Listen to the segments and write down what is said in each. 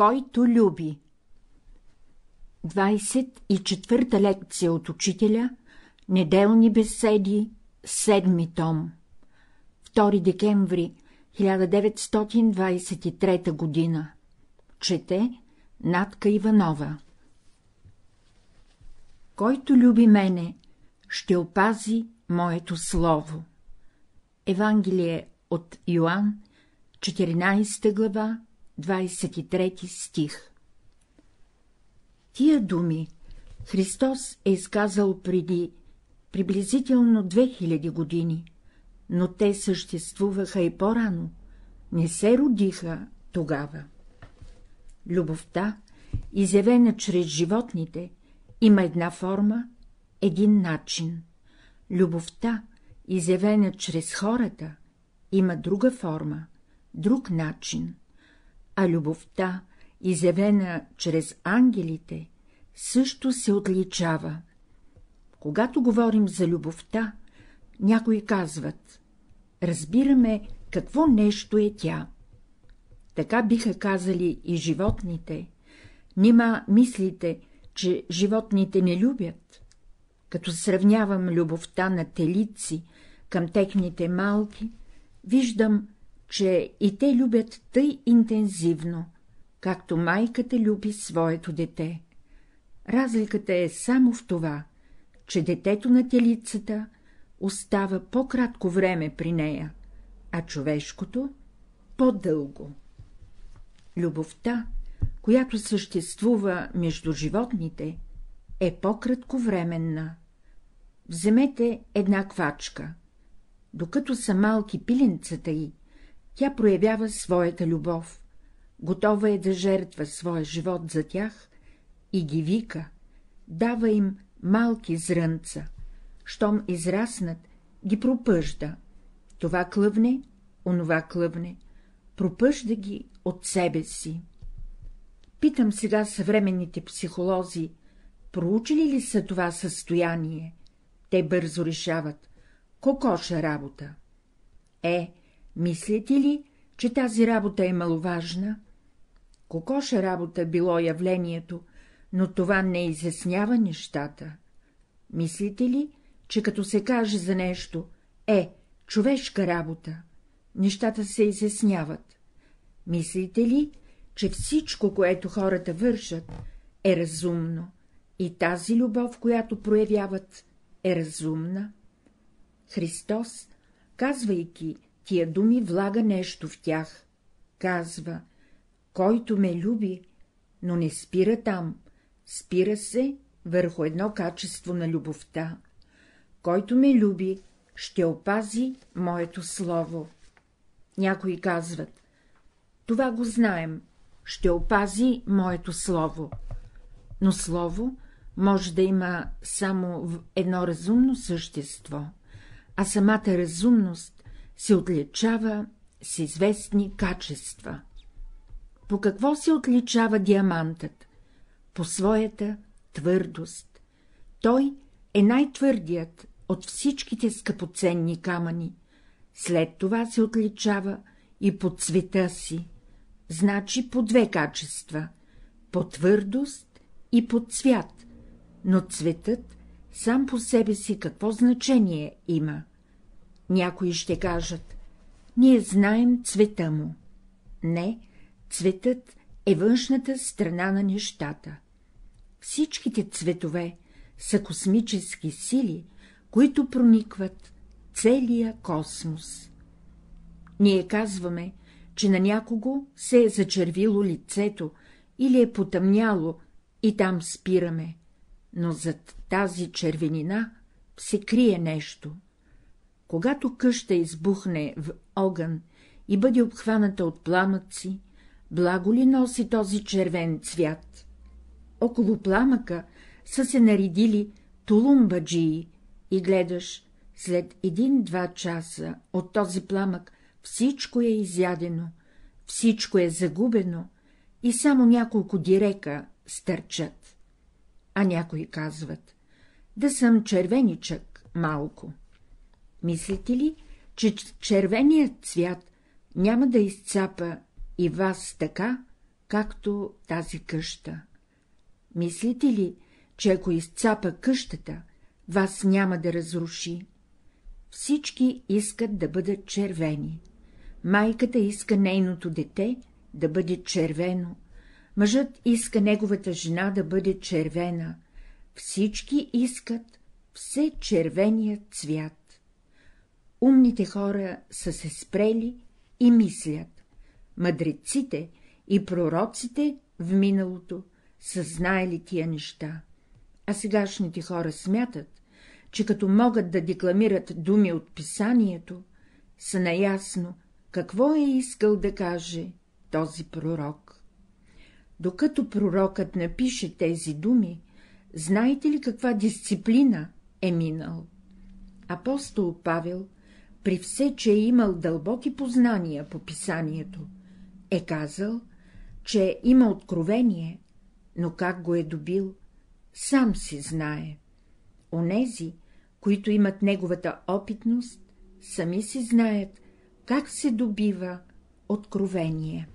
Който люби. 24-та лекция от учителя Неделни беседи, седми том. 2 декември 1923 година. Чете Натка Иванова. Който люби мене, ще опази моето слово. Евангелие от Йоанн, 14 глава, 23 стих Тия думи Христос е изказал преди приблизително 2000 години, но те съществуваха и по-рано, не се родиха тогава. Любовта, изявена чрез животните, има една форма, един начин. Любовта, изявена чрез хората, има друга форма, друг начин, а любовта, изявена чрез ангелите, също се отличава. Когато говорим за любовта, някои казват — разбираме какво нещо е тя. Така биха казали и животните. Нима мислите, че животните не любят? Като сравнявам любовта на телици към техните малки, виждам, че и те любят тъй интензивно, както майката люби своето дете. Разликата е само в това, че детето на телицата остава по-кратко време при нея, а човешкото — по-дълго. Любовта, която съществува между животните, е по-кратковременна. Вземете една квачка. Докато са малки пиленцата й, тя проявява своята любов, готова е да жертва своя живот за тях и ги вика, дава им малки зрънца, щом израснат, ги пропъжда. Това клъвне, онова клъвне, пропъжда ги от себе си. Питам сега съвременните психолози, проучили ли са това състояние? Те бързо решават. Кокоша работа. Е, мислите ли, че тази работа е маловажна? Кокоша работа било явлението, но това не изяснява нещата. Мислите ли, че като се каже за нещо, е, човешка работа, нещата се изясняват? Мислите ли, че всичко, което хората вършат, е разумно и тази любов, която проявяват, е разумна? Христос, казвайки тия думи, влага нещо в тях. Казва, който ме люби, но не спира там, спира се върху едно качество на любовта. Който ме люби, ще опази моето слово. Някои казват, това го знаем, ще опази моето слово. Но слово може да има само в едно разумно същество, а самата разумност се отличава с известни качества. По какво се отличава диамантът? По своята твърдост. Той е най-твърдият от всичките скъпоценни камъни, след това се отличава и по цвета си, значи по две качества — по твърдост и по цвят, но цветът сам по себе си какво значение има? Някои ще кажат — ние знаем цвета му. Не, цветът е външната страна на нещата. Всичките цветове са космически сили, които проникват целия космос. Ние казваме, че на някого се е зачервило лицето или е потъмняло и там спираме, но зад тази червенина се крие нещо. Когато къща избухне в огън и бъде обхваната от пламъци, благо ли носи този червен цвят? Около пламъка са се наредили тулумбаджии и гледаш, след един-два часа от този пламък всичко е изядено, всичко е загубено и само няколко дирека стърчат. А някои казват — да съм червеничък малко. Мислите ли, че червеният цвят няма да изцапа и вас така, както тази къща. Мислите ли, че ако изцапа къщата, вас няма да разруши? Всички искат да бъдат червени. Майката иска нейното дете да бъде червено, мъжът иска неговата жена да бъде червена, всички искат все червения цвят. Умните хора са се спрели и мислят. Мъдреците и пророците в миналото са знаели тия неща, а сегашните хора смятат, че като могат да декламират думи от писанието, са наясно, какво е искал да каже този пророк. Докато пророкът напише тези думи, знаете ли каква дисциплина е минал? Апостол Павел, при все, че е имал дълбоки познания по писанието, е казал, че има откровение, но как го е добил, сам си знае. Онези, които имат неговата опитност, сами си знаят, как се добива откровение.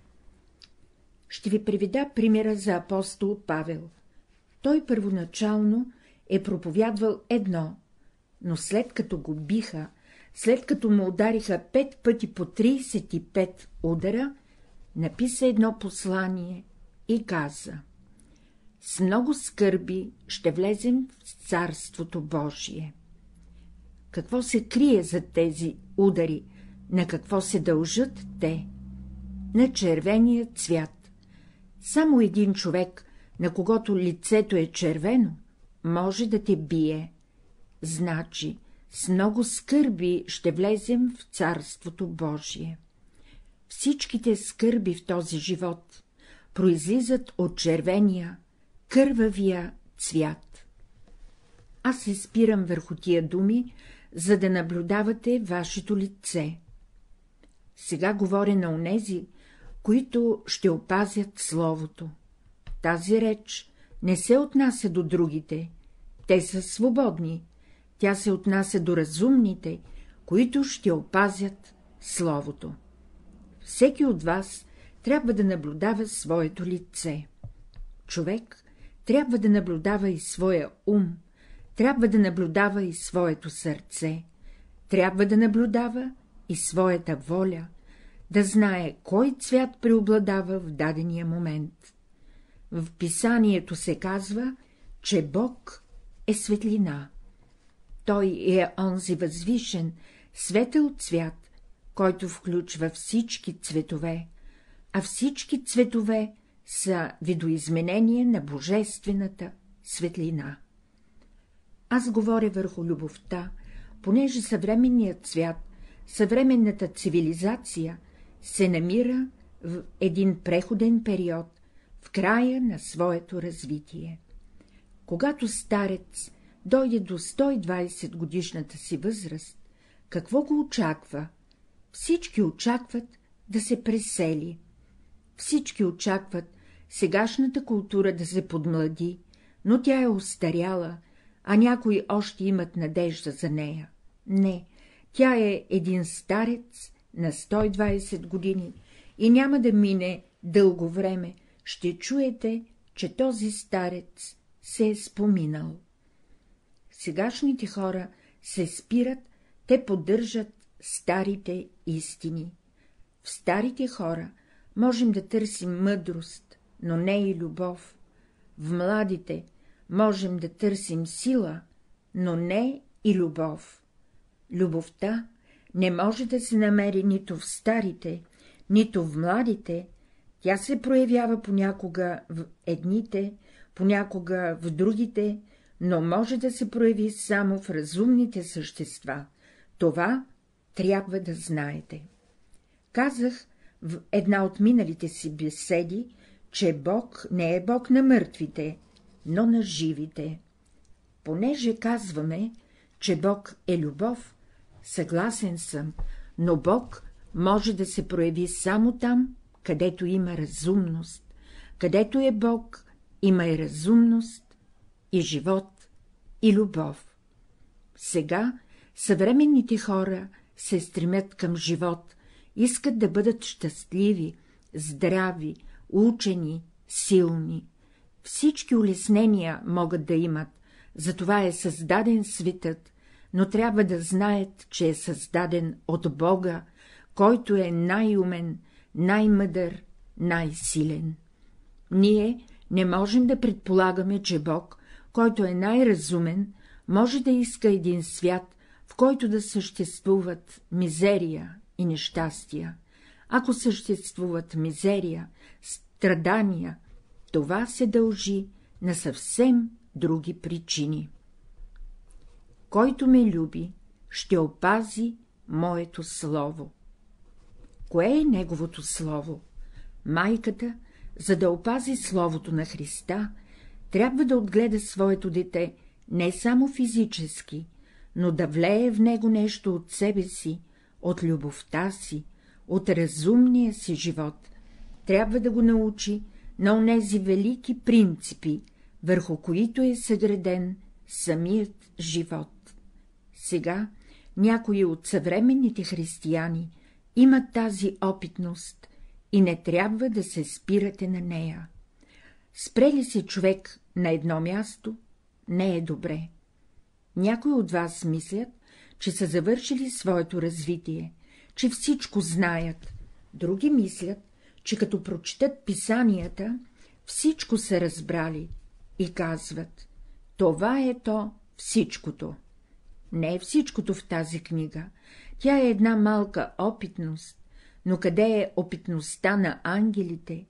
Ще ви приведа примера за апостол Павел. Той първоначално е проповядвал едно, но след като го биха, след като му удариха пет пъти по 35 удара, написа едно послание и каза — с много скърби ще влезем в Царството Божие. Какво се крие за тези удари, на какво се дължат те? На червения цвят. Само един човек, на когото лицето е червено, може да те бие. Значи, с много скърби ще влезем в Царството Божие. Всичките скърби в този живот произлизат от червения, кървавия цвят. Аз се спирам върху тия думи, за да наблюдавате вашето лице. Сега говоря на онези, които ще опазят Словото. Тази реч не се отнася до другите, те са свободни, тя се отнася до разумните, които ще опазят Словото. Всеки от вас трябва да наблюдава своето лице. Човек трябва да наблюдава и своя ум, трябва да наблюдава и своето сърце, трябва да наблюдава и своята воля, да знае кой цвят преобладава в дадения момент. В писанието се казва, че Бог е светлина. Той е онзи възвишен, светъл цвят, който включва всички цветове, а всички цветове са видоизменение на божествената светлина. Аз говоря върху любовта, понеже съвременният свят, съвременната цивилизация се намира в един преходен период, в края на своето развитие. Когато старец дойде до 120 годишната си възраст, какво го очаква? Всички очакват да се пресели. Всички очакват сегашната култура да се подмлади, но тя е остаряла, а някои още имат надежда за нея. Не, тя е един старец на 120 години и няма да мине дълго време, ще чуете, че този старец се е споминал. Сегашните хора се спират, те поддържат старите истини. В старите хора можем да търсим мъдрост, но не и любов. В младите можем да търсим сила, но не и любов. Любовта не може да се намери нито в старите, нито в младите, тя се проявява понякога в едните, понякога в другите, но може да се прояви само в разумните същества. Това трябва да знаете. Казах в една от миналите си беседи, че Бог не е Бог на мъртвите, но на живите. Понеже казваме, че Бог е любов, съгласен съм, но Бог може да се прояви само там, където има разумност. Където е Бог, има и разумност, и живот, и любов. Сега съвременните хора се стремят към живот, искат да бъдат щастливи, здрави, учени, силни. Всички улеснения могат да имат, затова е създаден светът, но трябва да знаят, че е създаден от Бога, който е най-умен, най-мъдър, най-силен. Ние не можем да предполагаме, че Бог, който е най-разумен, може да иска един свят, в който да съществуват мизерия и нещастия. Ако съществуват мизерия, страдания, това се дължи на съвсем други причини. Който ме люби, ще опази моето слово. Кое е неговото слово? Майката, за да опази словото на Христа, трябва да отгледа своето дете не само физически, но да влее в него нещо от себе си, от любовта си, от разумния си живот. Трябва да го научи на онези велики принципи, върху които е съграден самият живот. Сега някои от съвременните християни имат тази опитност и не трябва да се спирате на нея. Спрели се човек на едно място, не е добре. Някои от вас мислят, че са завършили своето развитие, че всичко знаят, други мислят, че като прочетат писанията, всичко са разбрали и казват — това е то всичкото. Не е всичкото в тази книга, тя е една малка опитност, но къде е опитността на ангелите,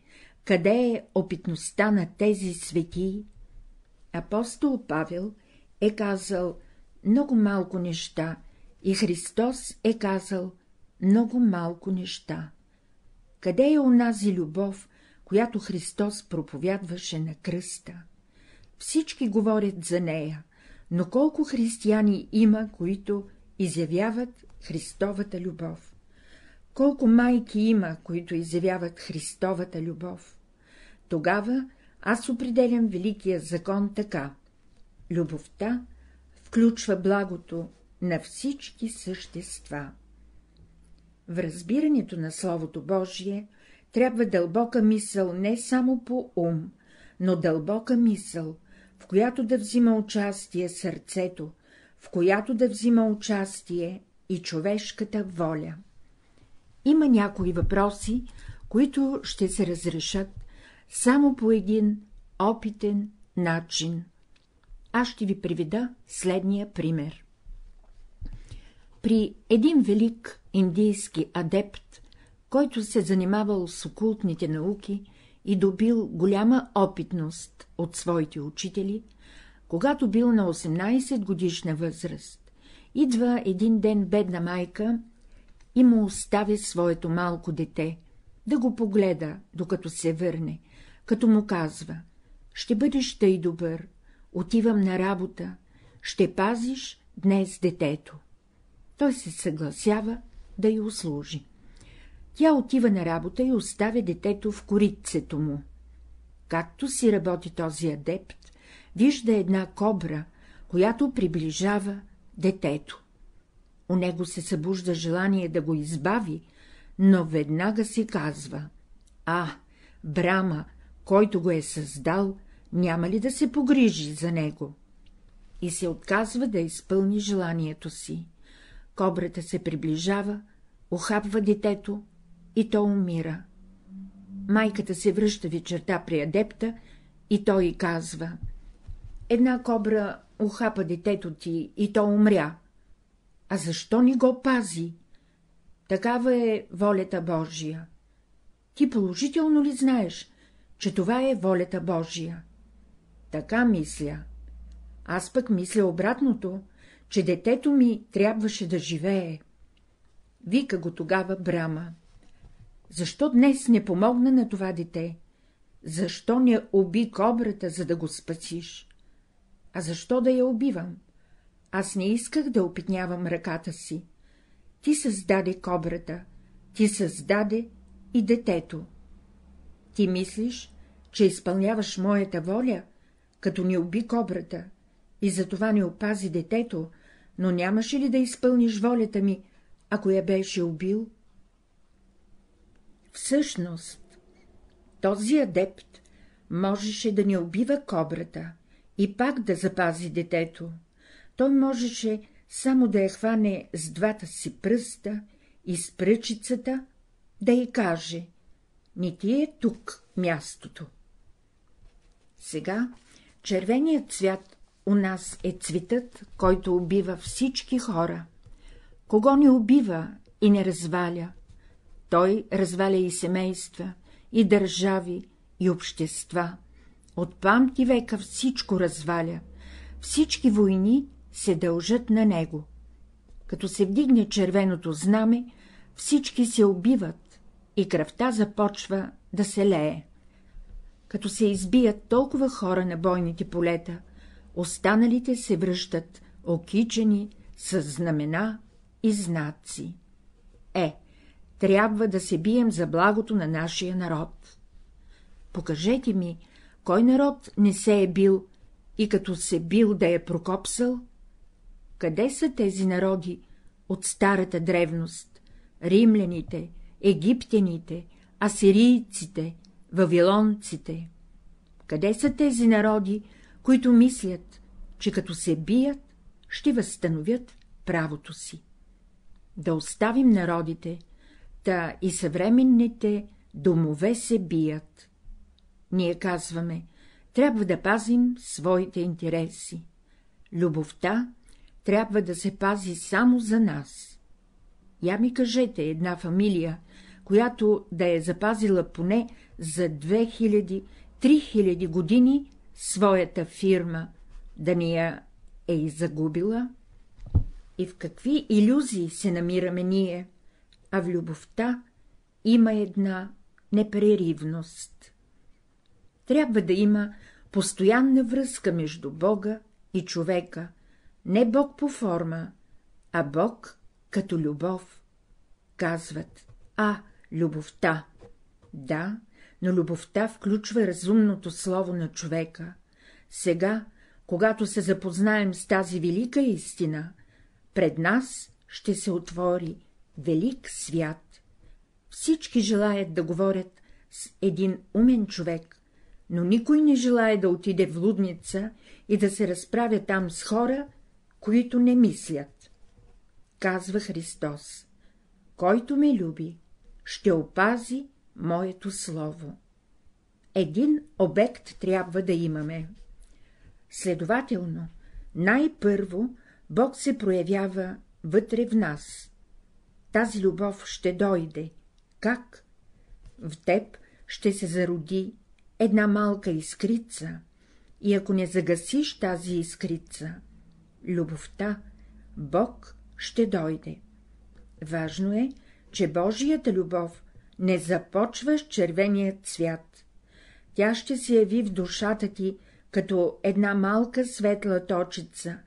къде е опитността на тези светии? Апостол Павел е казал много малко неща и Христос е казал много малко неща. Къде е онази любов, която Христос проповядваше на кръста? Всички говорят за нея, но колко християни има, които изявяват Христовата любов? Колко майки има, които изявяват Христовата любов? Тогава аз определям великия закон така. Любовта включва благото на всички същества. В разбирането на Словото Божие трябва дълбока мисъл не само по ум, но дълбока мисъл, в която да взима участие сърцето, в която да взима участие и човешката воля. Има някои въпроси, които ще се разрешат само по един опитен начин. Аз ще ви приведа следния пример. При един велик индийски адепт, който се занимавал с окултните науки и добил голяма опитност от своите учители, когато бил на 18 годишна възраст, идва един ден бедна майка и му оставя своето малко дете, да го погледа, докато се върне, като му казва — ще бъдеш тъй добър, отивам на работа, ще пазиш днес детето. Той се съгласява да й услужи. Тя отива на работа и оставя детето в корицето му. Както си работи този адепт, вижда една кобра, която приближава детето. У него се събужда желание да го избави, но веднага си казва — а, Брама, който го е създал, няма ли да се погрижи за него? И се отказва да изпълни желанието си. Кобрата се приближава, охапва детето и то умира. Майката се връща вечерта при адепта и той й казва — една кобра охапа детето ти и то умря. А защо ни го пази? Такава е волята Божия. Ти положително ли знаеш, че това е волята Божия? Така мисля. Аз пък мисля обратното, че детето ми трябваше да живее. Вика го тогава Брама. Защо днес не помогна на това дете? Защо не уби кобрата, за да го спасиш? А защо да я убивам? Аз не исках да опитнявам ръката си. Ти създаде кобрата, ти създаде и детето. Ти мислиш, че изпълняваш моята воля, като не уби кобрата, и затова не опази детето, но нямаше ли да изпълниш волята ми, ако я беше убил? Всъщност, Този адепт можеше да не убива кобрата и пак да запази детето. Той можеше само да я хване с двата си пръста и с пръчицата, да й каже — не ти е тук мястото. Сега червеният цвят у нас е цветът, който убива всички хора. Кого не убива и не разваля? Той разваля и семейства, и държави, и общества. От памти века всичко разваля, всички войни се дължат на него. Като се вдигне червеното знаме, всички се убиват и кръвта започва да се лее. Като се избият толкова хора на бойните полета, останалите се връщат окичени с знамена и знаци. Е, трябва да се бием за благото на нашия народ. Покажете ми, кой народ не се е бил и като се бил да е прокопсал? Къде са тези народи от старата древност? Римляните, египтяните, асирийците, вавилонците? Къде са тези народи, които мислят, че като се бият, ще възстановят правото си? Да оставим народите, та и съвременните домове се бият. Ние казваме, трябва да пазим своите интереси. Любовта трябва да се пази само за нас. Я ми кажете една фамилия, която да е запазила поне за 2000-3000 години своята фирма, да ни я е и загубила? И в какви иллюзии се намираме ние, а в любовта има една непреривност. Трябва да има постоянна връзка между Бога и човека, не Бог по форма, а Бог като любов. Казват, а, любовта. Да, но любовта включва разумното слово на човека. Сега, когато се запознаем с тази велика истина, пред нас ще се отвори велик свят. Всички желаят да говорят с един умен човек, но никой не желая да отиде в лудница и да се разправя там с хора, които не мислят. Казва Христос, който ме люби, ще опази моето слово. Един обект трябва да имаме. Следователно, най-първо Бог се проявява вътре в нас. Тази любов ще дойде. Как? В теб ще се зароди една малка искрица, и ако не загасиш тази искрица, любовта, Бог ще дойде. Важно е, че Божията любов не започва с червения цвят. Тя ще се яви в душата ти като една малка светла точица,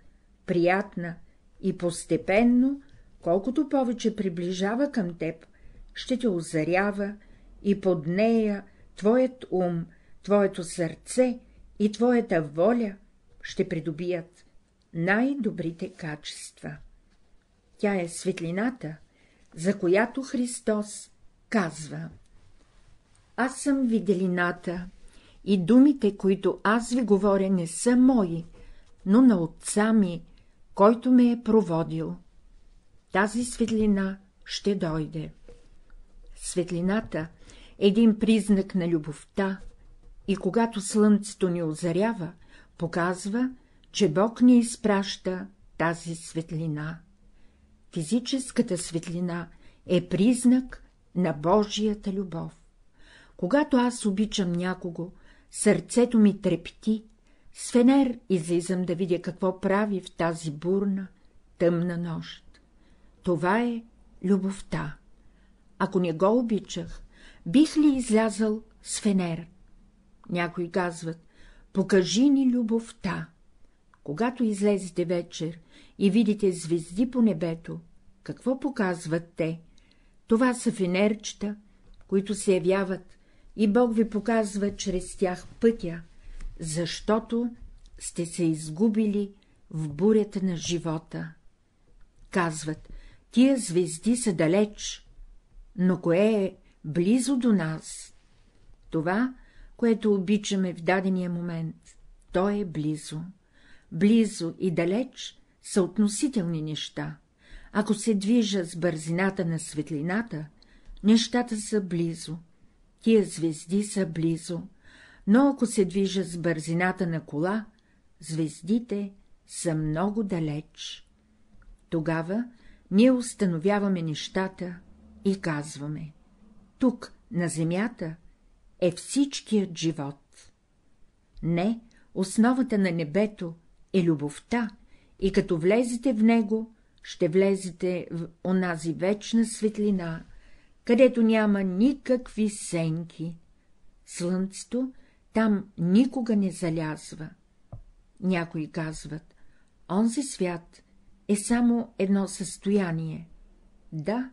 приятна и постепенно, колкото повече приближава към теб, ще те озарява и под нея твоят ум, твоето сърце и твоята воля ще придобият най-добрите качества. Тя е светлината, за която Христос казва. Аз съм виделината и думите, които аз ви говоря, не са мои, но на отца ми, който ме е проводил. Тази светлина ще дойде. Светлината е един признак на любовта, и когато слънцето ни озарява, показва, че Бог ни изпраща тази светлина. Физическата светлина е признак на Божията любов. Когато аз обичам някого, сърцето ми трепти, с фенер излизам да видя какво прави в тази бурна, тъмна нощ. Това е любовта. Ако не го обичах, бих ли излязъл с фенер? Някои казват, покажи ни любовта. Когато излезете вечер и видите звезди по небето, какво показват те? Това са фенерчета, които се явяват, и Бог ви показва чрез тях пътя, защото сте се изгубили в бурята на живота. Казват, тия звезди са далеч, но кое е близо до нас? Това, което обичаме в дадения момент, то е близо. Близо и далеч са относителни неща. Ако се движа с бързината на светлината, нещата са близо, тия звезди са близо, но ако се движа с бързината на кола, звездите са много далеч. Тогава ние установяваме нещата и казваме — тук, на земята, е всичкият живот. Не, основата на небето е любовта и като влезете в него, ще влезете в онази вечна светлина, където няма никакви сенки. Слънцето там никога не залязва. Някои казват, онзи свят е само едно състояние. Да,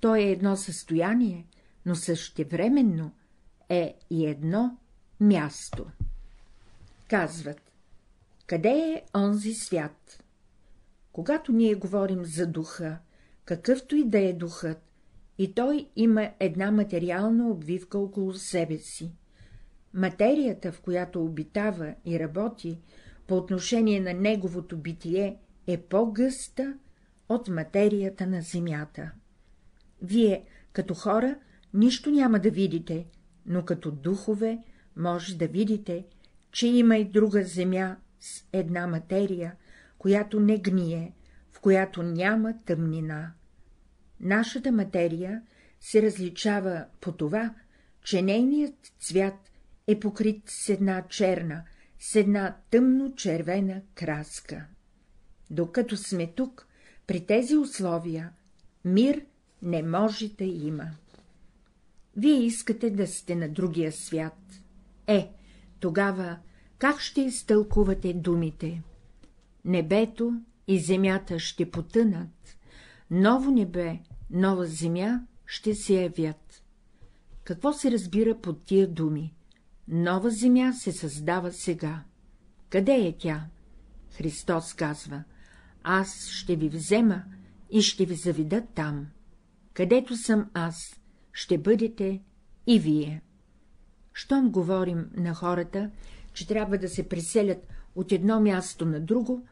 то е едно състояние, но същевременно е и едно място. Казват, къде е онзи свят? Когато ние говорим за духа, какъвто и да е духът, и той има една материална обвивка около себе си. Материята, в която обитава и работи, по отношение на неговото битие, е по-гъста от материята на земята. Вие, като хора, нищо няма да видите, но като духове може да видите, че има и друга земя с една материя, която не гние, в която няма тъмнина. Нашата материя се различава по това, че нейният цвят е покрит с една черна, с една тъмно-червена краска. Докато сме тук, при тези условия, мир не може да има. Вие искате да сте на другия свят. Е, тогава как ще изтълкувате думите? Небето и земята ще потънат, ново небе, нова земя ще се явят. Какво се разбира под тия думи? Нова земя се създава сега. Къде е тя? Христос казва, аз ще ви взема и ще ви заведа там. Където съм аз, ще бъдете и вие. Щом говорим на хората, че трябва да се преселят от едно място на друго,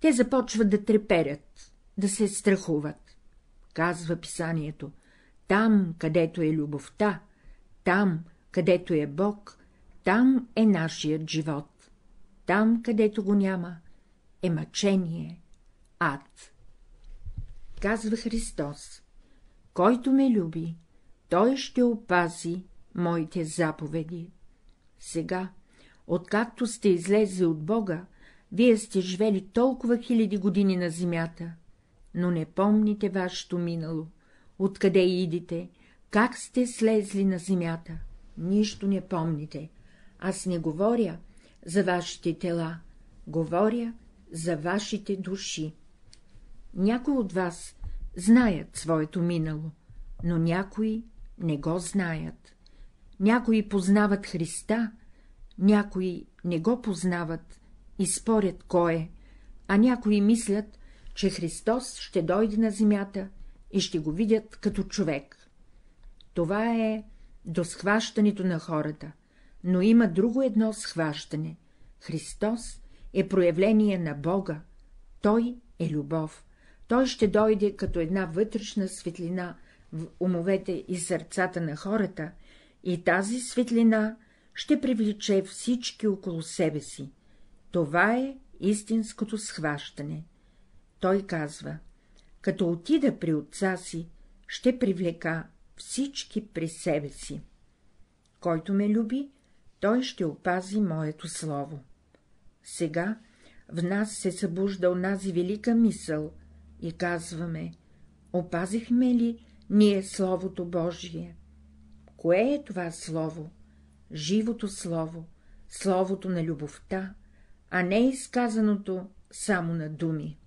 те започват да треперят, да се страхуват. Казва писанието, там, където е любовта, там, където е Бог, там е нашият живот. Там, където го няма, е мъчение, ад. Казва Христос, който ме люби, той ще опази моите заповеди. Сега, откакто сте излезли от Бога, вие сте живели толкова хиляди години на земята, но не помните вашето минало, откъде идите, как сте слезли на земята, нищо не помните. Аз не говоря за вашите тела, говоря за вашите души. Някои от вас знаят своето минало, но някои не го знаят. Някои познават Христа, някои не го познават и спорят кой е, а някои мислят, че Христос ще дойде на земята и ще го видят като човек. Това е до схващането на хората, но има друго едно схващане. Христос е проявление на Бога, Той е любов, Той ще дойде като една вътрешна светлина в умовете и сърцата на хората, и тази светлина ще привлече всички около себе си. Това е истинското схващане. Той казва, като отида при отца си, ще привлека всички при себе си. Който ме люби, той ще опази моето слово. Сега в нас се събужда онази велика мисъл и казваме, опазихме ли ние Словото Божие? Кое е това Слово? Живото Слово, Словото на любовта, а не изказаното само на думи.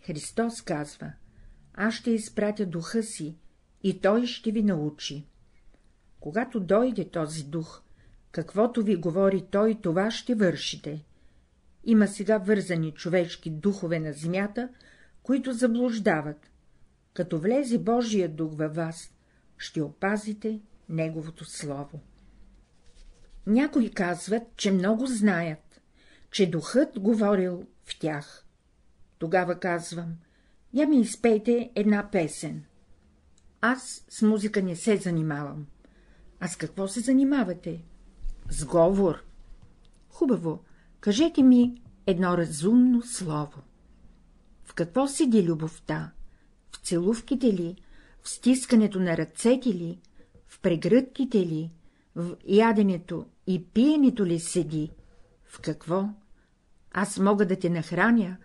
Христос казва, аз ще изпратя духа си и той ще ви научи. Когато дойде този дух, каквото ви говори той, това ще вършите. Има сега вързани човешки духове на земята, които заблуждават. Като влезе Божия дух във вас, ще опазите Неговото Слово. Някои казват, че много знаят, че духът говорил в тях. Тогава казвам, я ми изпейте една песен. Аз с музика не се занимавам. А с какво се занимавате? С говор. Хубаво, кажете ми едно разумно слово. В какво седи любовта? В целувките ли? В стискането на ръцете ли? В прегръдките ли? В яденето и пиенето ли седи? В какво? Аз мога да те нахраня,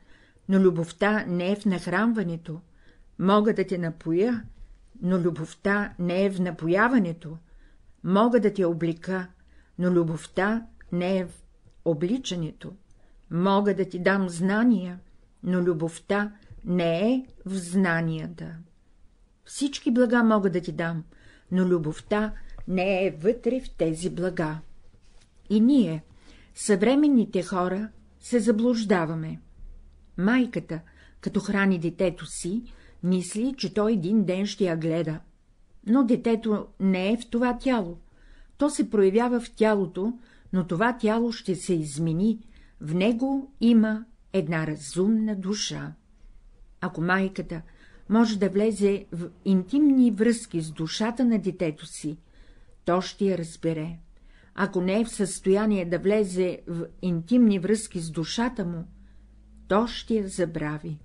но любовта не е в нахранването. Мога да те напоя, но любовта не е в напояването. Мога да те облика, но любовта не е в обличането. Мога да ти дам знания, но любовта не е в знанията. Всички блага мога да ти дам, но любовта не е вътре в тези блага. И ние, съвременните хора, се заблуждаваме. Майката, като храни детето си, мисли, че той един ден ще я гледа. Но детето не е в това тяло. То се проявява в тялото, но това тяло ще се измени, в него има една разумна душа. Ако майката може да влезе в интимни връзки с душата на детето си, то ще я разбере. Ако не е в състояние да влезе в интимни връзки с душата му, то ще я забрави.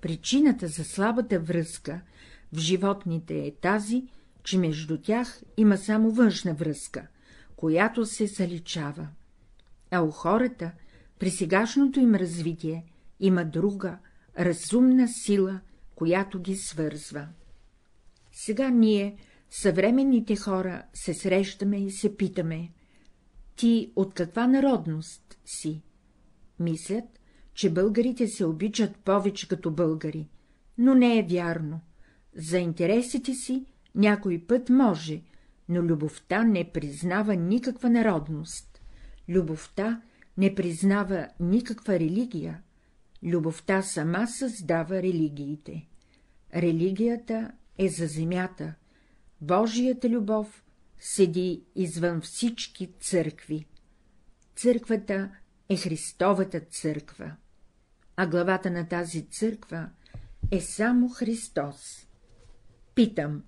Причината за слабата връзка в животните е тази, че между тях има само външна връзка, която се заличава. А у хората при сегашното им развитие има друга, разумна сила, която ги свързва. Сега ние, съвременните хора, се срещаме и се питаме — ти от каква народност си? Мислят, че българите се обичат повече като българи, но не е вярно. За интересите си някой път може, но любовта не признава никаква народност. Любовта не признава никаква религия. Любовта сама създава религиите. Религията е за земята. Божията любов седи извън всички църкви. Църквата е Христовата църква, а главата на тази църква е само Христос. Питам,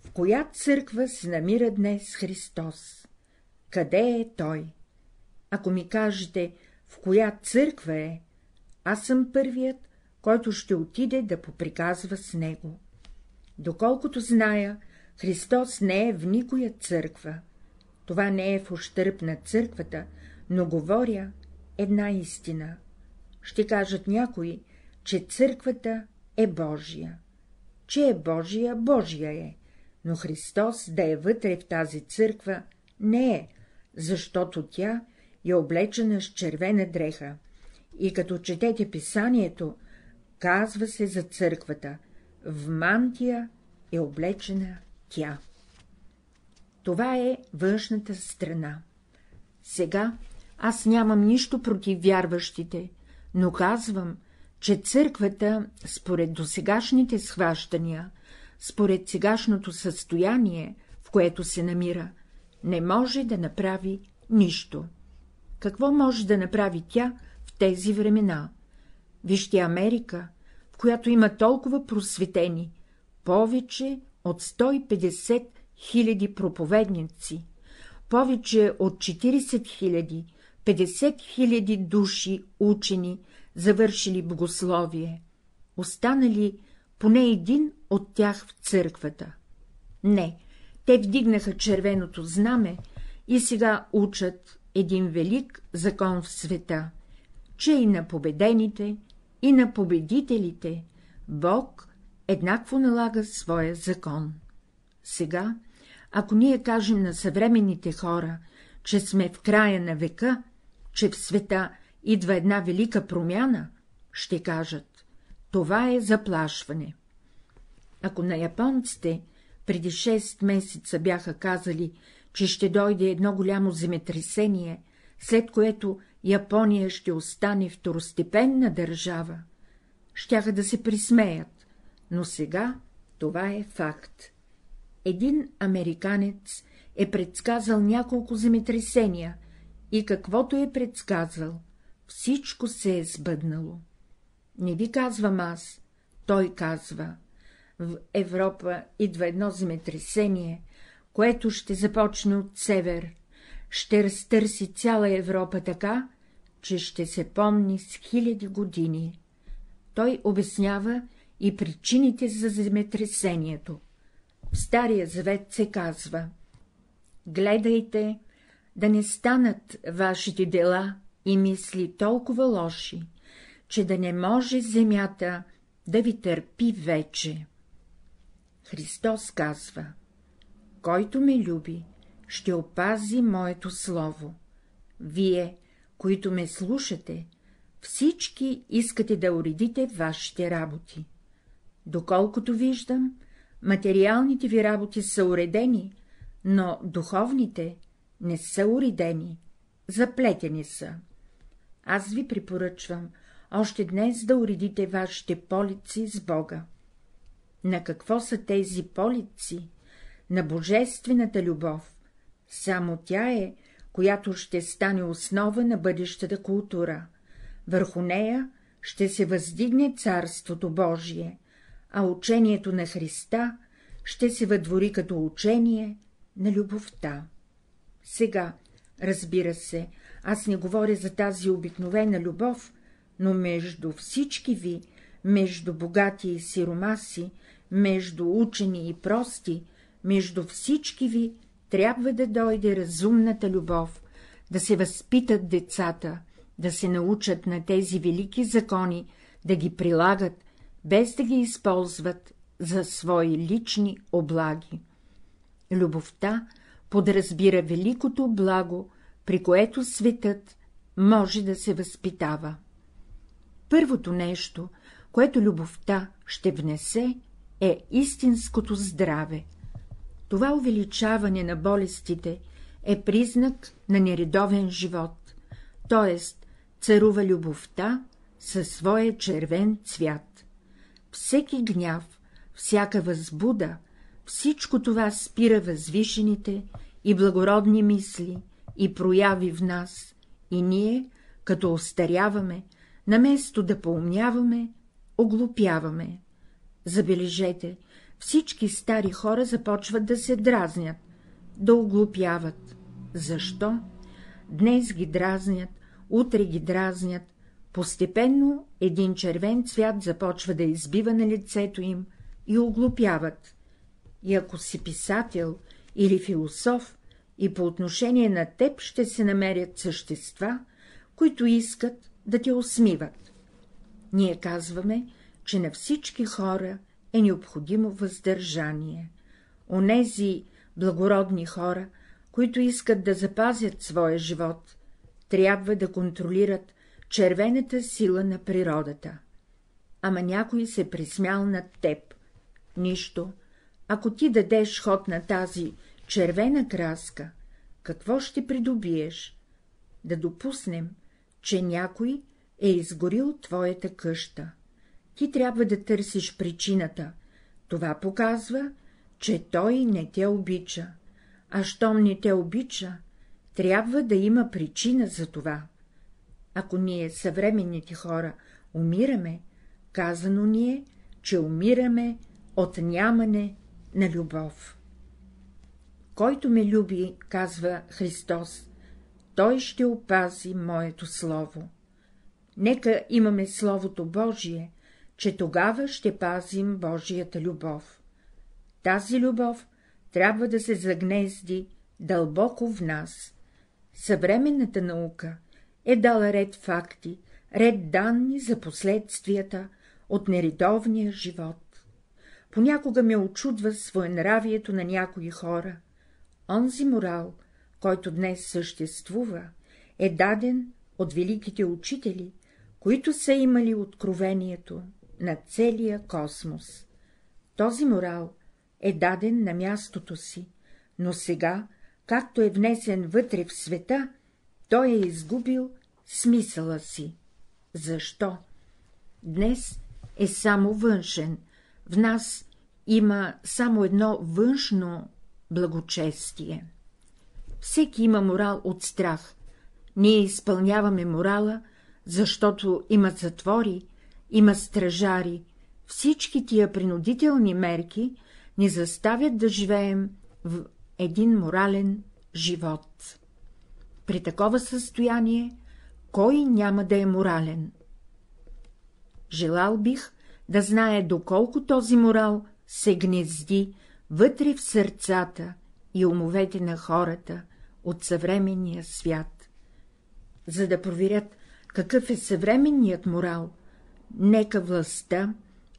в коя църква се намира днес Христос? Къде е Той? Ако ми кажете, в коя църква е, аз съм първият, който ще отиде да поприказва с него. Доколкото зная, Христос не е в никоя църква. Това не е в ощърп на църквата, но говоря една истина. Ще кажат някои, че църквата е Божия. Че е Божия, Божия е, но Христос да е вътре в тази църква не е, защото тя е облечена с червена дреха. И като четете писанието, казва се за църквата — в мантия е облечена тя. Това е външната страна. Сега аз нямам нищо против вярващите, но казвам, че църквата, според досегашните схващания, според сегашното състояние, в което се намира, не може да направи нищо. Какво може да направи тя в тези времена? Вижте Америка, в която има толкова просветени, повече от 150 хиляди проповедници, повече от 40 хиляди, 50 хиляди души учени, завършили богословие, останали поне един от тях в църквата. Не, те вдигнаха червеното знаме и сега учат един велик закон в света, че и на победените, и на победителите Бог еднакво налага своя закон. Сега, ако ние кажем на съвременните хора, че сме в края на века, че в света идва една велика промяна, ще кажат — това е заплашване. Ако на японците преди 6 месеца бяха казали, че ще дойде едно голямо земетресение, след което Япония ще остане второстепенна държава, щяха да се присмеят, но сега това е факт. Един американец е предсказал няколко земетресения и каквото е предсказал, всичко се е сбъднало. Не ви казвам аз, той казва. В Европа идва едно земетресение, което ще започне от север, ще разтърси цяла Европа така, че ще се помни с хиляди години. Той обяснява и причините за земетресението. В Стария завет се казва — гледайте да не станат вашите дела и мисли толкова лоши, че да не може земята да ви търпи вече. Христос казва — който ме люби, ще опази моето слово. Вие, които ме слушате, всички искате да уредите вашите работи. Доколкото виждам, материалните ви работи са уредени, но духовните не са уредени, заплетени са. Аз ви препоръчвам още днес да уредите вашите полици с Бога. На какво са тези полици? На божествената любов. Само тя е, която ще стане основа на бъдещата култура. Върху нея ще се въздигне Царството Божие, а учението на Христа ще се въдвори като учение на любовта. Сега, разбира се, аз не говоря за тази обикновена любов, но между всички ви, между богати и сиромаси, между учени и прости, между всички ви трябва да дойде разумната любов, да се възпитат децата, да се научат на тези велики закони, да ги прилагат, без да ги използват за свои лични облаги. Любовта подразбира великото благо, при което светът може да се възпитава. Първото нещо, което любовта ще внесе, е истинското здраве. Това увеличаване на болестите е признак на нередовен живот, т.е. царува любовта със своя червен цвят. Всеки гняв, всяка възбуда, всичко това спира възвишените и благородни мисли и прояви в нас, и ние, като остаряваме, наместо да поумняваме, оглупяваме. Забележете, всички стари хора започват да се дразнят, да оглупяват. Защо? Днес ги дразнят, утре ги дразнят, постепенно един червен цвят започва да избива на лицето им и оглупяват. И ако си писател или философ, и по отношение на теб ще се намерят същества, които искат да те усмиват. Ние казваме, че на всички хора е необходимо въздържание. Онези благородни хора, които искат да запазят своя живот, трябва да контролират червената сила на природата. Ама някой се присмял над теб. Нищо. Ако ти дадеш ход на тази червена краска, какво ще придобиеш? Да допуснем, че някой е изгорил твоята къща. Ти трябва да търсиш причината. Това показва, че той не те обича. А щом не те обича, трябва да има причина за това. Ако ние, съвременните хора, умираме, казано ни е, че умираме от нямане на любов. Който ме люби, казва Христос, той ще опази моето слово. Нека имаме Словото Божие, че тогава ще пазим Божията любов. Тази любов трябва да се загнезди дълбоко в нас. Съвременната наука е дала ред факти, ред данни за последствията от нередовния живот. Понякога ме очудва своенравието на някои хора. Онзи морал, който днес съществува, е даден от великите учители, които са имали откровението на целия космос. Този морал е даден на мястото си, но сега, както е внесен вътре в света, той е изгубил смисъла си. Защо? Днес е само външен, в нас има само едно външно благочестие. Всеки има морал от страх. Ние изпълняваме морала, защото има затвори, има стражари. Всички тия принудителни мерки ни заставят да живеем в един морален живот. При такова състояние кой няма да е морален? Желал бих да знае доколко този морал се гнезди вътре в сърцата и умовете на хората от съвременния свят. За да проверят какъв е съвременният морал, нека властта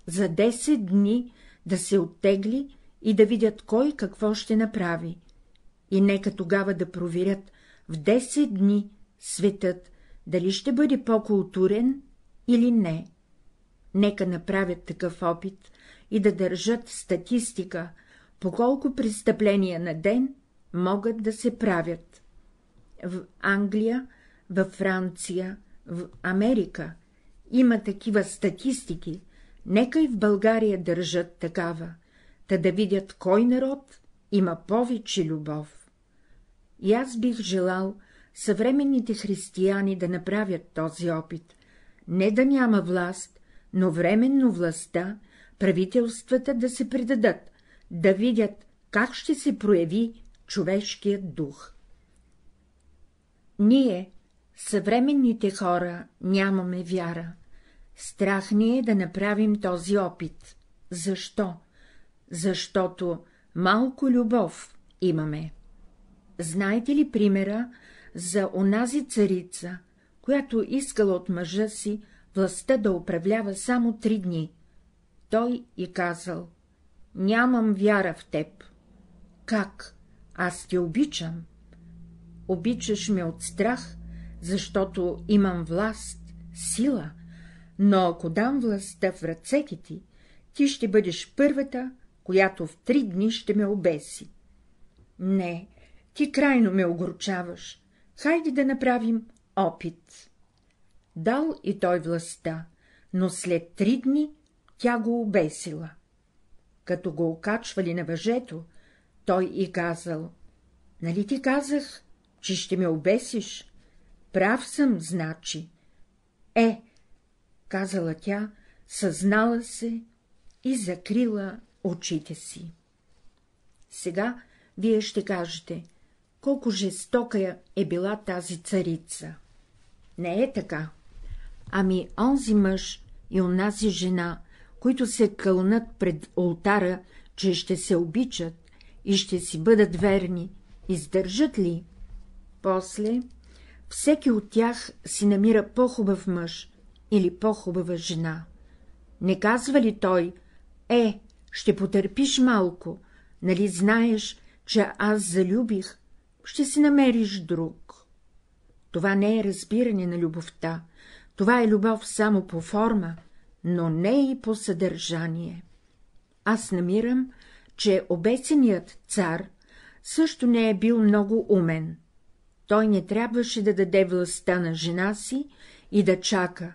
за 10 дни да се оттегли и да видят кой какво ще направи, и нека тогава да проверят в 10 дни светът дали ще бъде по-културен или не. Нека направят такъв опит и да държат статистика, по колко престъпления на ден могат да се правят. В Англия, във Франция, в Америка има такива статистики, нека и в България държат такава, та да видят кой народ има повече любов. И аз бих желал съвременните християни да направят този опит, не да няма власт, но временно властта, правителствата да се предадат, да видят как ще се прояви човешкият дух. Ние, съвременните хора, нямаме вяра. Страх ни е да направим този опит. Защо? Защото малко любов имаме. Знаете ли примера за онази царица, която искала от мъжа си властта да управлява само три дни? Той и казал — нямам вяра в теб. Как? Аз те обичам. Обичаш ме от страх, защото имам власт, сила, но ако дам властта в ръцете ти, ти ще бъдеш първата, която в три дни ще ме обеси. Не, ти крайно ме огорчаваш. Хайде да направим опит. Дал и той властта, но след три дни тя го обесила. Като го окачвали на въжето, той и казал — нали ти казах, че ще ме обесиш? Прав съм, значи. Е, казала тя, съзнала се и закрила очите си. Сега вие ще кажете, колко жестока е била тази царица. Не е така. Ами онзи мъж и онази жена, които се кълнат пред ултара, че ще се обичат и ще си бъдат верни, издържат ли? После всеки от тях си намира по-хубав мъж или по-хубава жена. Не казва ли той, е, ще потърпиш малко, нали знаеш, че аз залюбих, ще си намериш друг. Това не е разбиране на любовта, това е любов само по форма, но не и по съдържание. Аз намирам, че обесеният цар също не е бил много умен. Той не трябваше да даде властта на жена си и да чака,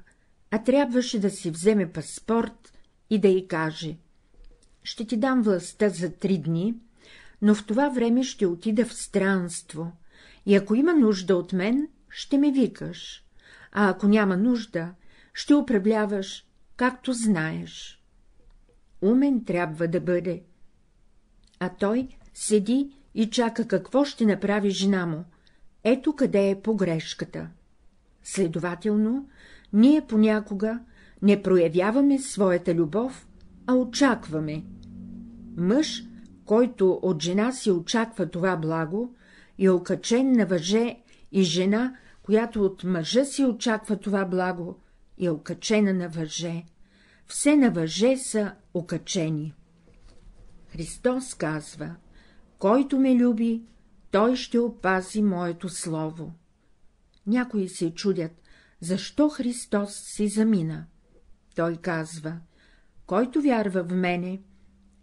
а трябваше да си вземе паспорт и да й каже — ще ти дам властта за три дни, но в това време ще отида в странство, и ако има нужда от мен, ще ме викаш, а ако няма нужда, ще управляваш, както знаеш. Умен трябва да бъде. А той седи и чака какво ще направи жена му. Ето къде е погрешката. Следователно, ние понякога не проявяваме своята любов, а очакваме. Мъж който от жена си очаква това благо, е окачен на въже и жена, която от мъжа си очаква това благо, е окачена на въже. Все на въже са окачени. Христос казва, който ме люби, той ще опази моето слово. Някои се чудят, защо Христос си замина. Той казва, който вярва в мене,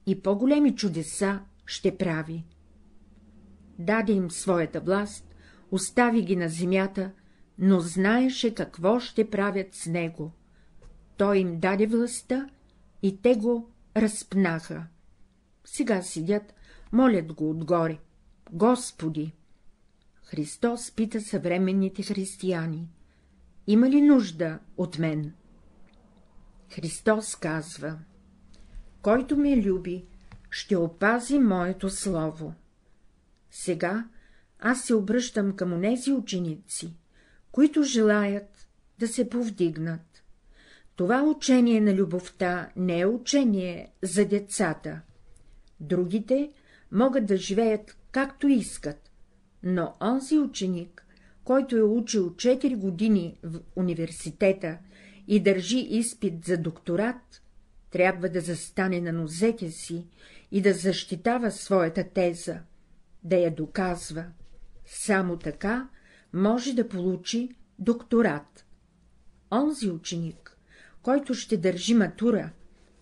и по-големи чудеса ще прави. Даде им своята власт, остави ги на земята, но знаеше какво ще правят с него. Той им даде властта и те го разпнаха. Сега седят, молят го отгоре. Господи! Христос пита съвременните християни — има ли нужда от мен? Христос казва — който ме люби, ще опази моето слово. Сега аз се обръщам към онези ученици, които желаят да се повдигнат. Това учение на любовта не е учение за децата. Другите могат да живеят както искат, но онзи ученик, който е учил 4 години в университета и държи изпит за докторат, трябва да застане на нозете си и да защитава своята теза, да я доказва. Само така може да получи докторат. Онзи ученик, който ще държи матура,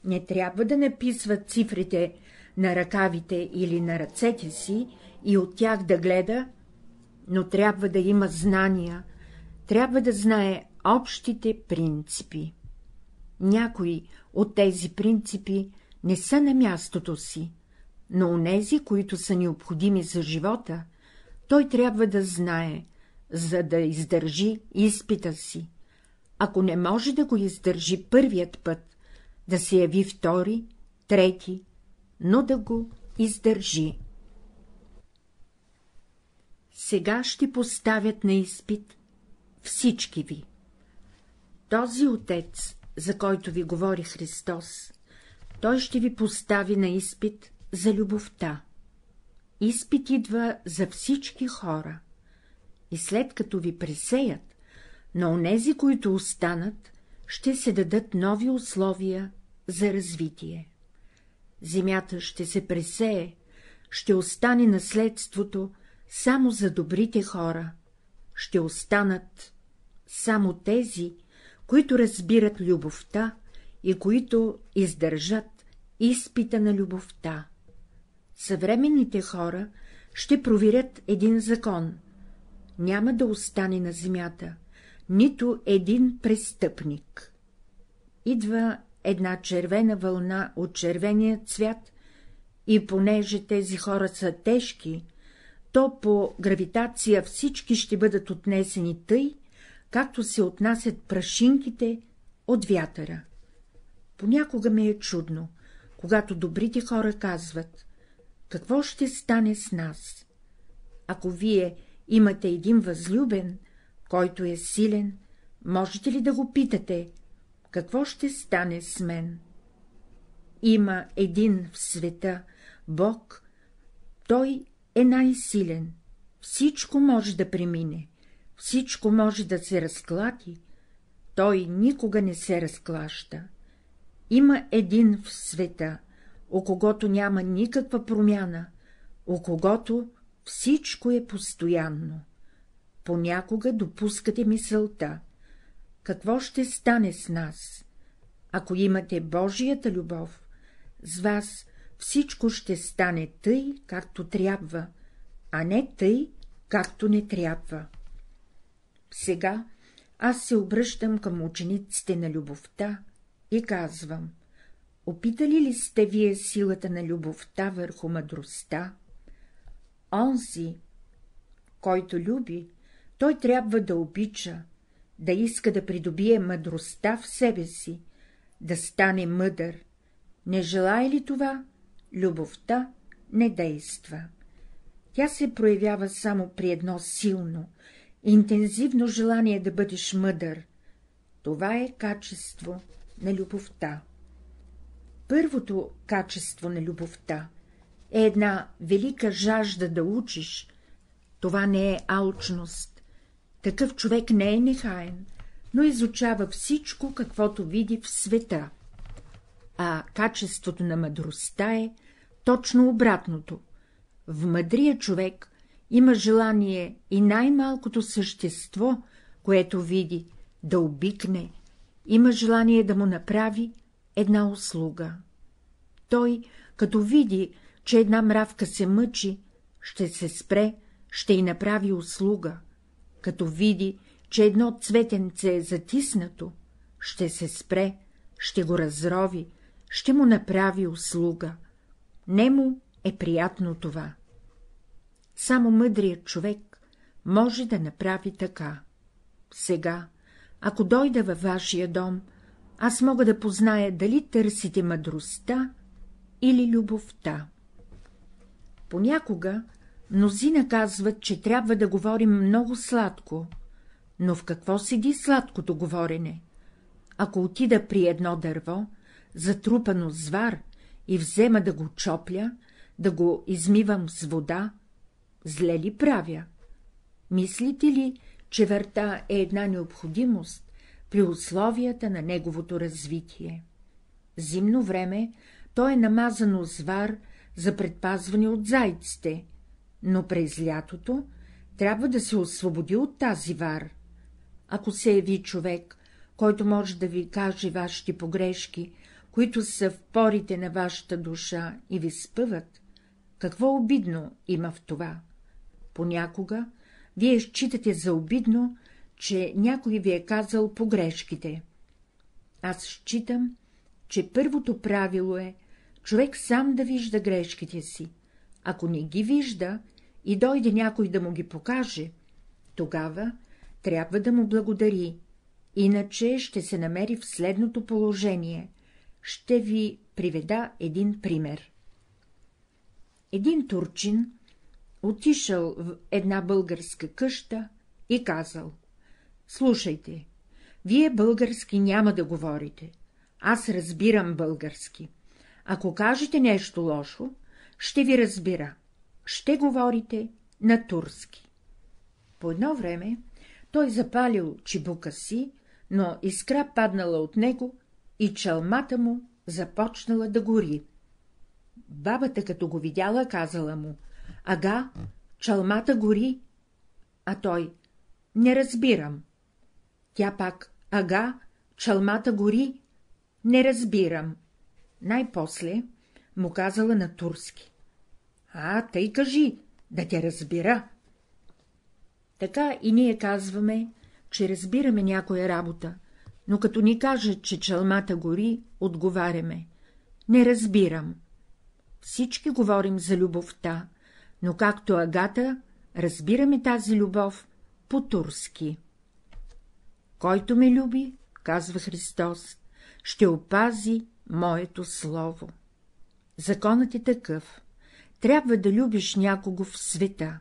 не трябва да написва цифрите на ръкавите или на ръцете си и от тях да гледа, но трябва да има знания, трябва да знае общите принципи. Някои от тези принципи не са на мястото си, но онези, които са необходими за живота, той трябва да знае, за да издържи изпита си. Ако не може да го издържи първият път, да се яви втори, трети, но да го издържи. Сега ще поставят на изпит всички ви. Този отец, за който ви говори Христос, той ще ви постави на изпит за любовта. Изпит идва за всички хора. И след като ви пресеят, на онези, които останат, ще се дадат нови условия за развитие. Земята ще се пресее, ще остане наследството само за добрите хора, ще останат само тези, които разбират любовта и които издържат изпита на любовта. Съвременните хора ще проверят един закон. Няма да остане на земята нито един престъпник. Идва една червена вълна от червения цвят и понеже тези хора са тежки, то по гравитация всички ще бъдат отнесени тъй, както се отнасят прашинките от вятъра. Понякога ми е чудно, когато добрите хора казват — какво ще стане с нас? Ако вие имате един възлюбен, който е силен, можете ли да го питате, какво ще стане с мен? Има един в света, Бог, той е най-силен, всичко може да премине, всичко може да се разклати, той никога не се разклаща. Има един в света, о когото няма никаква промяна, о когото всичко е постоянно. Понякога допускате мисълта, какво ще стане с нас, ако имате Божията любов, с вас всичко ще стане тъй, както трябва, а не тъй, както не трябва. Сега аз се обръщам към учениците на любовта и казвам — опитали ли сте вие силата на любовта върху мъдростта? Онзи, който люби, той трябва да обича, да иска да придобие мъдростта в себе си, да стане мъдър. Не желая ли това, любовта не действа. Тя се проявява само при едно силно, интензивно желание да бъдеш мъдър. Това е качество на любовта. Първото качество на любовта е една велика жажда да учиш. Това не е алчност. Такъв човек не е нехаен, но изучава всичко, каквото види в света. А качеството на мъдростта е точно обратното. В мъдрия човек има желание и най-малкото същество, което види, да обикне, има желание да му направи една услуга. Той, като види, че една мравка се мъчи, ще се спре, ще й направи услуга. Като види, че едно цветенце е затиснато, ще се спре, ще го разрови, ще му направи услуга. Не му е приятно това. Само мъдрият човек може да направи така. Сега, ако дойда във вашия дом, аз мога да позная дали търсите мъдростта или любовта. Понякога мнозина казват, че трябва да говорим много сладко, но в какво седи сладкото говорене? Ако отида при едно дърво, затрупано с вар, и взема да го чопля, да го измивам с вода, зле ли правя? Мислите ли, че върта е една необходимост при условията на неговото развитие? Зимно време то е намазано с вар за предпазване от зайците, но през лятото трябва да се освободи от тази вар. Ако се яви човек, който може да ви каже вашите погрешки, които са в порите на вашата душа и ви спъват, какво обидно има в това? Понякога вие считате за обидно, че някой ви е казал погрешките. Аз считам, че първото правило е човек сам да вижда грешките си. Ако не ги вижда и дойде някой да му ги покаже, тогава трябва да му благодари, иначе ще се намери в следното положение. Ще ви приведа един пример. Един турчин отишъл в една българска къща и казал — слушайте, вие български няма да говорите, аз разбирам български. Ако кажете нещо лошо, ще ви разбира, ще говорите на турски. По едно време той запалил чибука си, но искра паднала от него и чалмата му започнала да гори. Бабата, като го видяла, казала му — ага, чалмата гори, а той — не разбирам. Тя пак — ага, чалмата гори, не разбирам. Най-после му казала на турски. А, тъй кажи, да те разбира. Така и ние казваме, че разбираме някоя работа, но като ни кажат, че чалмата гори, отговаряме. Не разбирам. Всички говорим за любовта, но както Агата, разбираме тази любов по-турски. Който ме люби, казва Христос, ще опази моето слово. Законът е такъв. Трябва да любиш някого в света.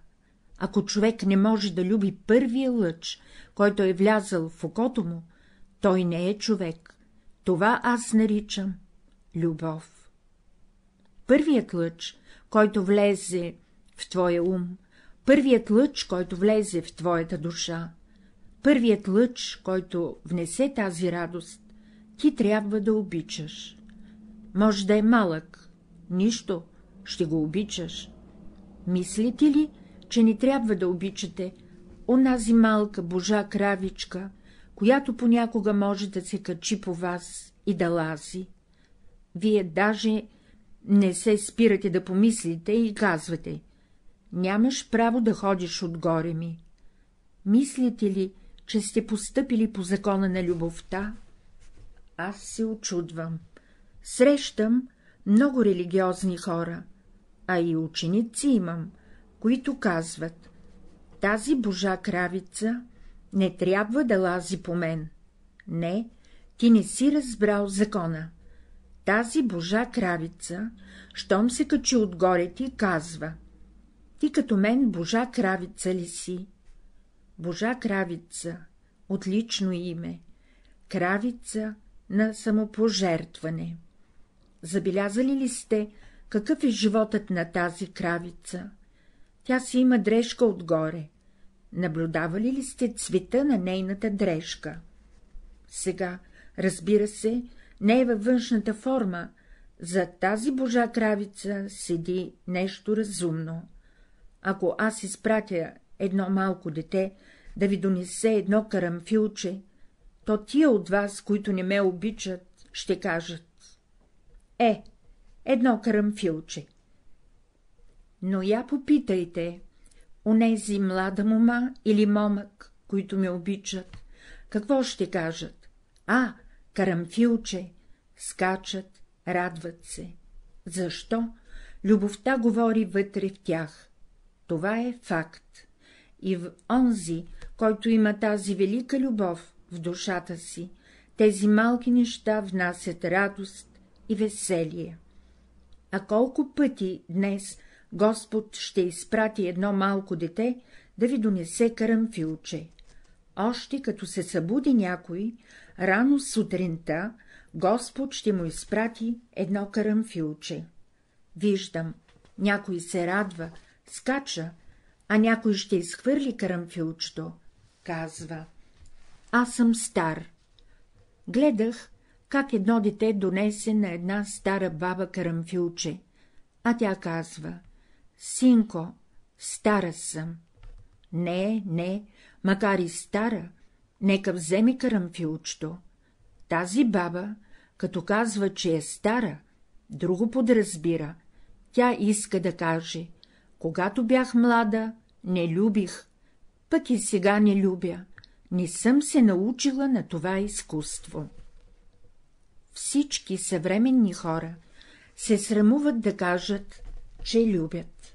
Ако човек не може да люби първия лъч, който е влязъл в окото му, той не е човек. Това аз наричам любов. Първият лъч, който влезе в твоя ум, първият лъч, който влезе в твоята душа, първият лъч, който внесе тази радост, ти трябва да обичаш. Може да е малък, нищо, ще го обичаш. Мислите ли, че не трябва да обичате онази малка божа кравичка, която понякога може да се качи по вас и да лази? Вие даже не се спирате да помислите и казвате — нямаш право да ходиш отгоре ми. Мислите ли, че сте постъпили по закона на любовта? Аз се очудвам. Срещам много религиозни хора, а и ученици имам, които казват — тази божа кравица не трябва да лази по мен. Не, ти не си разбрал закона. Тази божа кравица, щом се качи отгоре ти, казва — ти като мен божа кравица ли си? Божа кравица, отлично име, кравица на самопожертване. Забелязали ли сте, какъв е животът на тази кравица? Тя си има дрежка отгоре. Наблюдавали ли сте цвета на нейната дрежка? Сега, разбира се, не е във външната форма, за тази божа кравица седи нещо разумно. Ако аз изпратя едно малко дете да ви донесе едно карамфилче, то тия от вас, които не ме обичат, ще кажат — е, едно карамфилче. Но я попитайте, онези млада мома или момък, които ме обичат, какво ще кажат? А, карамфилче, скачат, радват се. Защо? Любовта говори вътре в тях. Това е факт. и в онзи, който има тази велика любов в душата си, тези малки неща внасят радост и веселие. А колко пъти днес Господ ще изпрати едно малко дете да ви донесе карамфилче. Още като се събуди някой, рано сутринта Господ ще му изпрати едно карамфилче. Виждам, някой се радва, скача, а някой ще изхвърли карамфилчето, казва. Аз съм стар. Гледах, как едно дете донесе на една стара баба карамфилче, а тя казва — Синко, стара съм. Не, не, макар и стара, нека вземе карамфилчето. Тази баба, като казва, че е стара, друго подразбира. Тя иска да каже — когато бях млада, не любих, пък и сега не любя, не съм се научила на това изкуство. Всички съвременни хора се срамуват да кажат, че любят.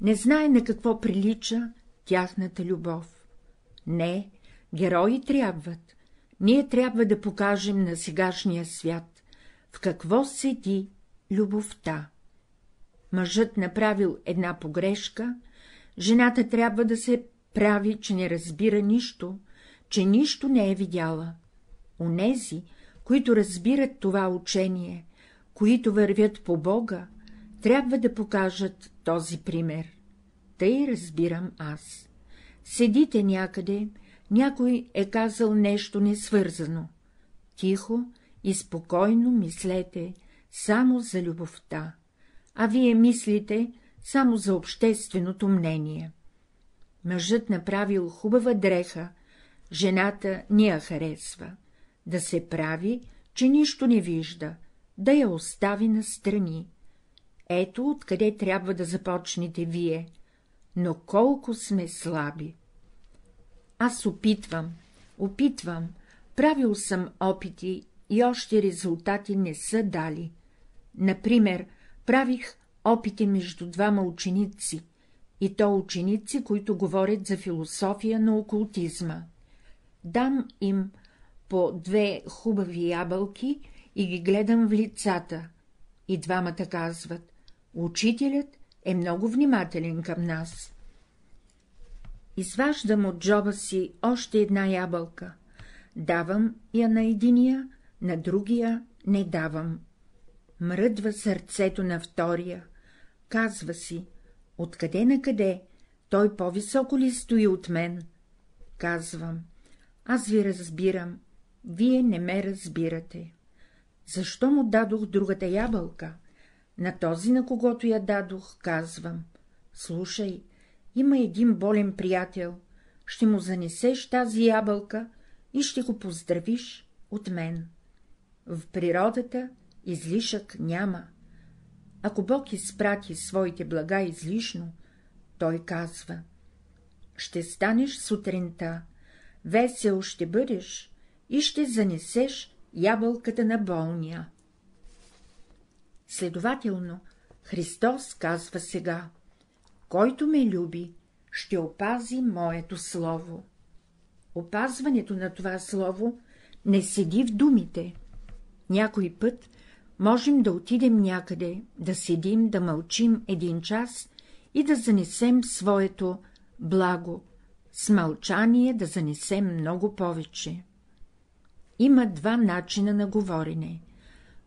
Не знае на какво прилича тяхната любов. Не, герои трябват. Ние трябва да покажем на сегашния свят, в какво седи любовта. Мъжът направил една погрешка, жената трябва да се прави, че не разбира нищо, че нищо не е видяла. Онези, които разбират това учение, които вървят по Бога, трябва да покажат този пример. Тъй разбирам аз. Седите някъде, някой е казал нещо несвързано. Тихо и спокойно мислете само за любовта, а вие мислите само за общественото мнение. Мъжът направил хубава дреха, жената ни я харесва да се прави, че нищо не вижда, да я остави настрани. Ето откъде трябва да започнете вие, но колко сме слаби. Аз опитвам, опитвам, правил съм опити и още резултати не са дали. Например, правих опити между двама ученици, и то ученици, които говорят за философия на окултизма. Дам им по две хубави ябълки и ги гледам в лицата. И двамата казват — учителят е много внимателен към нас. Изваждам от джоба си още една ябълка. Давам я на единия, на другия не давам. Мръдва сърцето на втория. Казва си, откъде на къде, той по-високо ли стои от мен? Казвам, аз ви разбирам, вие не ме разбирате. Защо му дадох другата ябълка? На този, на когото я дадох, казвам. Слушай, има един болен приятел, ще му занесеш тази ябълка и ще го поздравиш от мен. В природата излишък няма. Ако Бог изпрати своите блага излишно, той казва — ще станеш сутринта, весел ще бъдеш, и ще занесеш ябълката на болния. Следователно, Христос казва сега, който ме люби, ще опази моето слово. Опазването на това слово не седи в думите. Някой път можем да отидем някъде, да седим, да мълчим един час и да занесем своето благо, с мълчание да занесем много повече. Има два начина на говорене.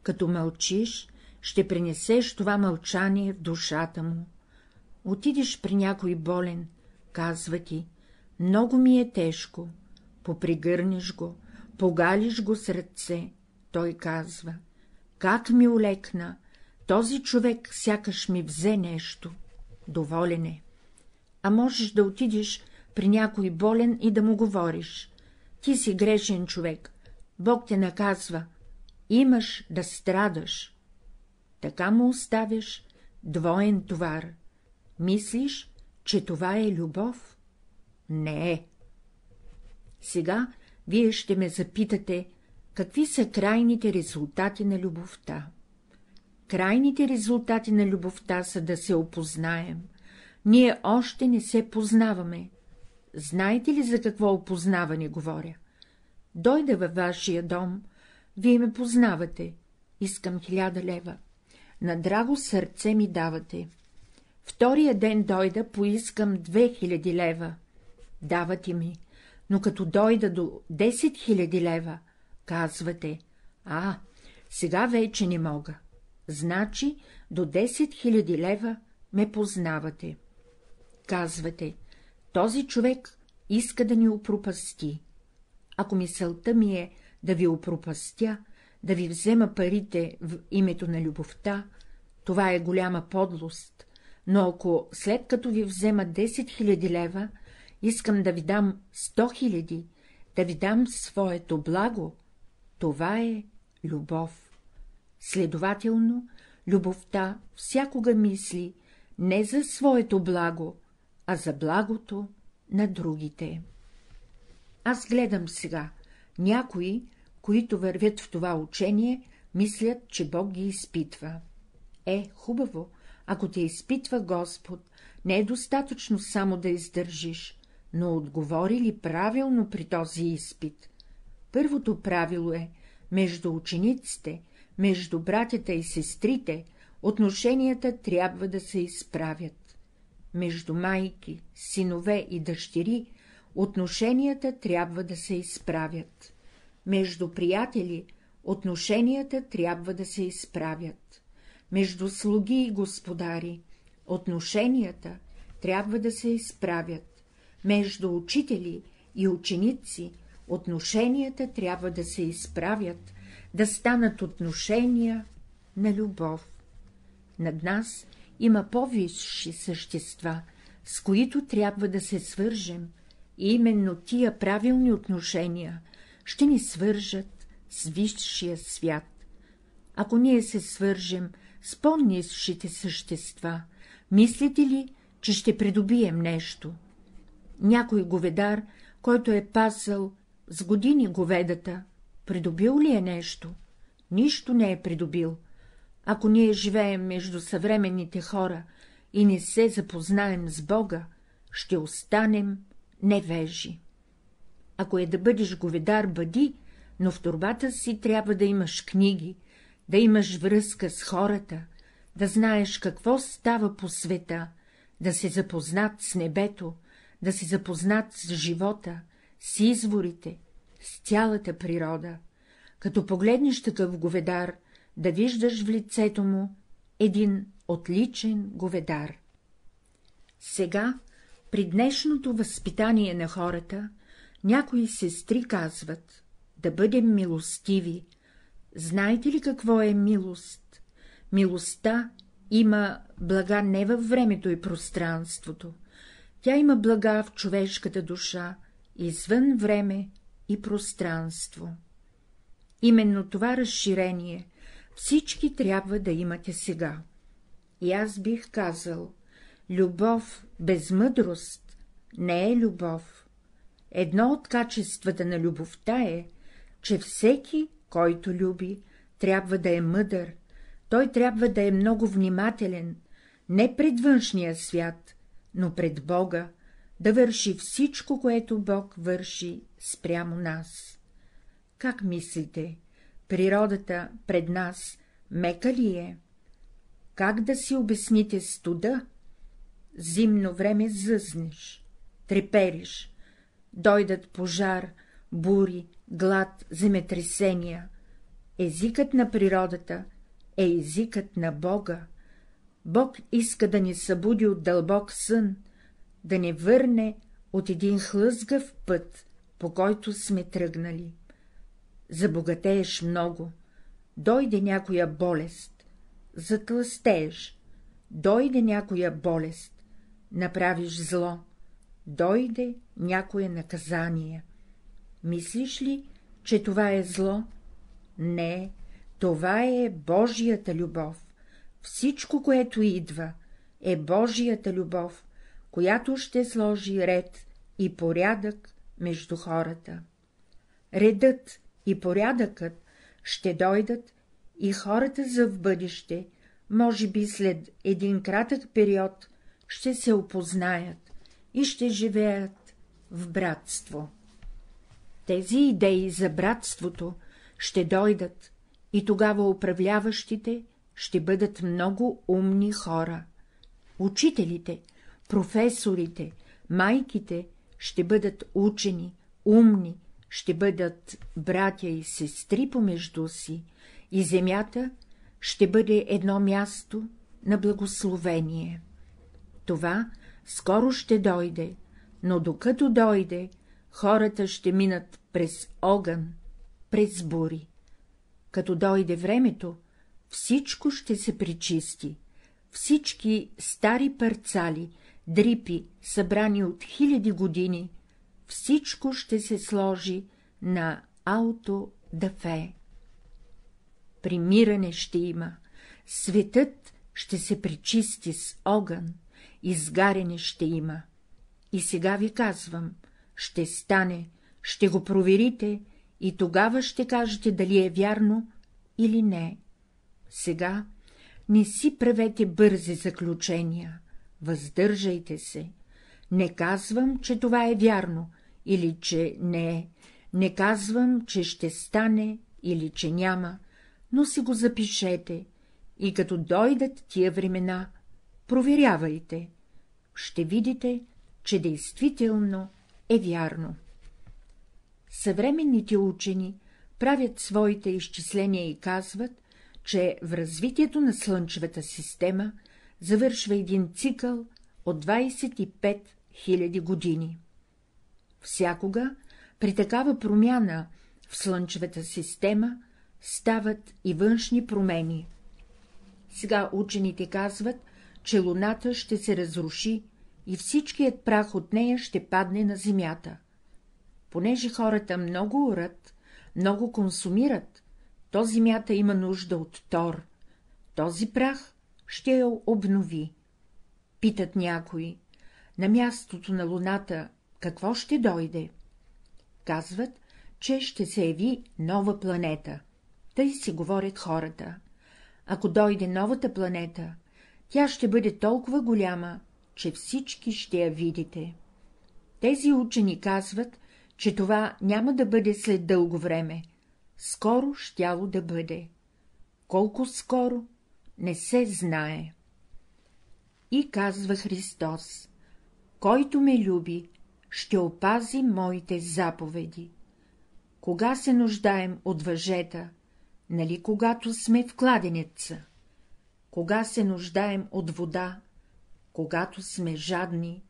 Като мълчиш, ще принесеш това мълчание в душата му. Отидеш при някой болен, казва ти, много ми е тежко, попригърнеш го, погалиш го с ръце, той казва, как ми олекна, този човек сякаш ми взе нещо, доволен е. А можеш да отидеш при някой болен и да му говориш, ти си грешен човек, Бог те наказва, имаш да страдаш. Така му оставяш двоен товар. Мислиш, че това е любов? Не е. Сега вие ще ме запитате, какви са крайните резултати на любовта. Крайните резултати на любовта са да се опознаем, ние още не се познаваме. Знаете ли за какво опознаване говоря? Дойда във вашия дом, вие ме познавате, искам хиляда лева. На драго сърце ми давате. Втория ден дойда, поискам две хиляди лева. Давате ми, но като дойда до 10 000 лева, казвате, а, сега вече не мога. Значи до 10 000 лева ме познавате. Казвате, този човек иска да ни опропасти. Ако мисълта ми е да ви опропастя, да ви взема парите в името на любовта, това е голяма подлост, но ако след като ви взема 10 000 лева, искам да ви дам 100 000, да ви дам своето благо, това е любов. Следователно, любовта всякога мисли не за своето благо, а за благото на другите. Аз гледам сега, някои, които вървят в това учение, мислят, че Бог ги изпитва. Е, хубаво, ако те изпитва Господ, не е достатъчно само да издържиш, но отговори ли правилно при този изпит? Първото правило е, между учениците, между братята и сестрите, отношенията трябва да се изправят. Между майки, синове и дъщери отношенията трябва да се изправят. Между приятели отношенията трябва да се изправят. Между слуги и господари отношенията трябва да се изправят. Между учители и ученици отношенията трябва да се изправят, да станат отношения на любов. Над нас има по-висши същества, с които трябва да се свържем, и именно тия правилни отношения ще ни свържат с висшия свят. Ако ние се свържем с по-низшите същества, мислите ли, че ще придобием нещо? Някой говедар, който е пасал с години говедата, придобил ли е нещо? Нищо не е придобил. Ако ние живеем между съвременните хора и не се запознаем с Бога, ще останем невежи. Ако е да бъдеш говедар, бъди, но в турбата си трябва да имаш книги, да имаш връзка с хората, да знаеш какво става по света, да се запознат с небето, да се запознат с живота, с изворите, с цялата природа. Като погледнеш такъв говедар, да виждаш в лицето му един отличен говедар. Сега, при днешното възпитание на хората, някои сестри казват да бъдем милостиви. Знаете ли какво е милост? Милостта има блага не във времето и пространството. Тя има блага в човешката душа, извън време и пространство. Именно това разширение всички трябва да имате сега. И аз бих казал, любов без мъдрост не е любов. Едно от качествата на любовта е, че всеки, който люби, трябва да е мъдър, той трябва да е много внимателен, не пред външния свят, но пред Бога, да върши всичко, което Бог върши спрямо нас. Как мислите, природата пред нас мека ли е? Как да си обясните студа? Зимно време зъзнеш, трепериш, дойдат пожар, бури, глад, земетресения. Езикът на природата е езикът на Бога. Бог иска да ни събуди от дълбок сън, да не върне от един хлъзгав път, по който сме тръгнали. Забогатееш много, дойде някоя болест, затластееш, дойде някоя болест, направиш зло, дойде някое наказание. Мислиш ли, че това е зло? Не, това е Божията любов. Всичко, което идва, е Божията любов, която ще сложи ред и порядък между хората. Редът и порядъкът ще дойдат и хората за в бъдеще, може би след един кратък период, ще се опознаят и ще живеят в братство. Тези идеи за братството ще дойдат и тогава управляващите ще бъдат много умни хора. Учителите, професорите, майките ще бъдат учени, умни, ще бъдат братя и сестри помежду си, и земята ще бъде едно място на благословение. Това скоро ще дойде, но докато дойде, хората ще минат през огън, през бури. Като дойде времето, всичко ще се причисти, всички стари парцали, дрипи, събрани от хиляди години, всичко ще се сложи на ауто дафе. Примиране ще има, светът ще се причисти с огън, изгаряне ще има. И сега ви казвам, ще стане, ще го проверите и тогава ще кажете дали е вярно или не. Сега не си правете бързи заключения, въздържайте се. Не казвам, че това е вярно или че не е, не казвам, че ще стане или че няма, но си го запишете и като дойдат тия времена, проверявайте. Ще видите, че действително е вярно. Съвременните учени правят своите изчисления и казват, че в развитието на Слънчевата система завършва един цикъл от 25 000 години. Всякога при такава промяна в Слънчевата система стават и външни промени. Сега учените казват, че Луната ще се разруши и всичкият прах от нея ще падне на земята. Понеже хората много урат, много консумират, то земята има нужда от тор. Този прах ще я обнови. Питат някои, на мястото на луната какво ще дойде? Казват, че ще се яви нова планета. Тъй си говорят хората. Ако дойде новата планета, тя ще бъде толкова голяма, че всички ще я видите. Тези учени казват, че това няма да бъде след дълго време, скоро щяло да бъде. Колко скоро, не се знае. И казва Христос, който ме люби, ще опази моите заповеди. Кога се нуждаем от въжета, нали когато сме в кладенеца? Кога се нуждаем от вода, когато сме жадни?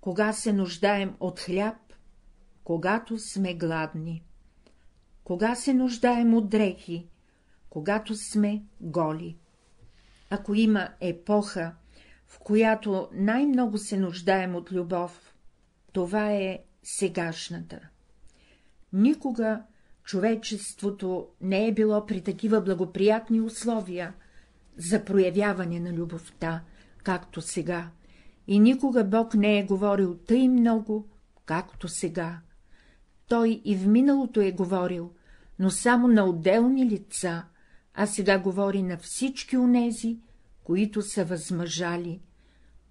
Кога се нуждаем от хляб, когато сме гладни? Кога се нуждаем от дрехи, когато сме голи? Ако има епоха, в която най-много се нуждаем от любов, това е сегашната. Никога човечеството не е било при такива благоприятни условия за проявяване на любовта, както сега, и никога Бог не е говорил тъй много, както сега. Той и в миналото е говорил, но само на отделни лица, а сега говори на всички онези, които са възмъжали.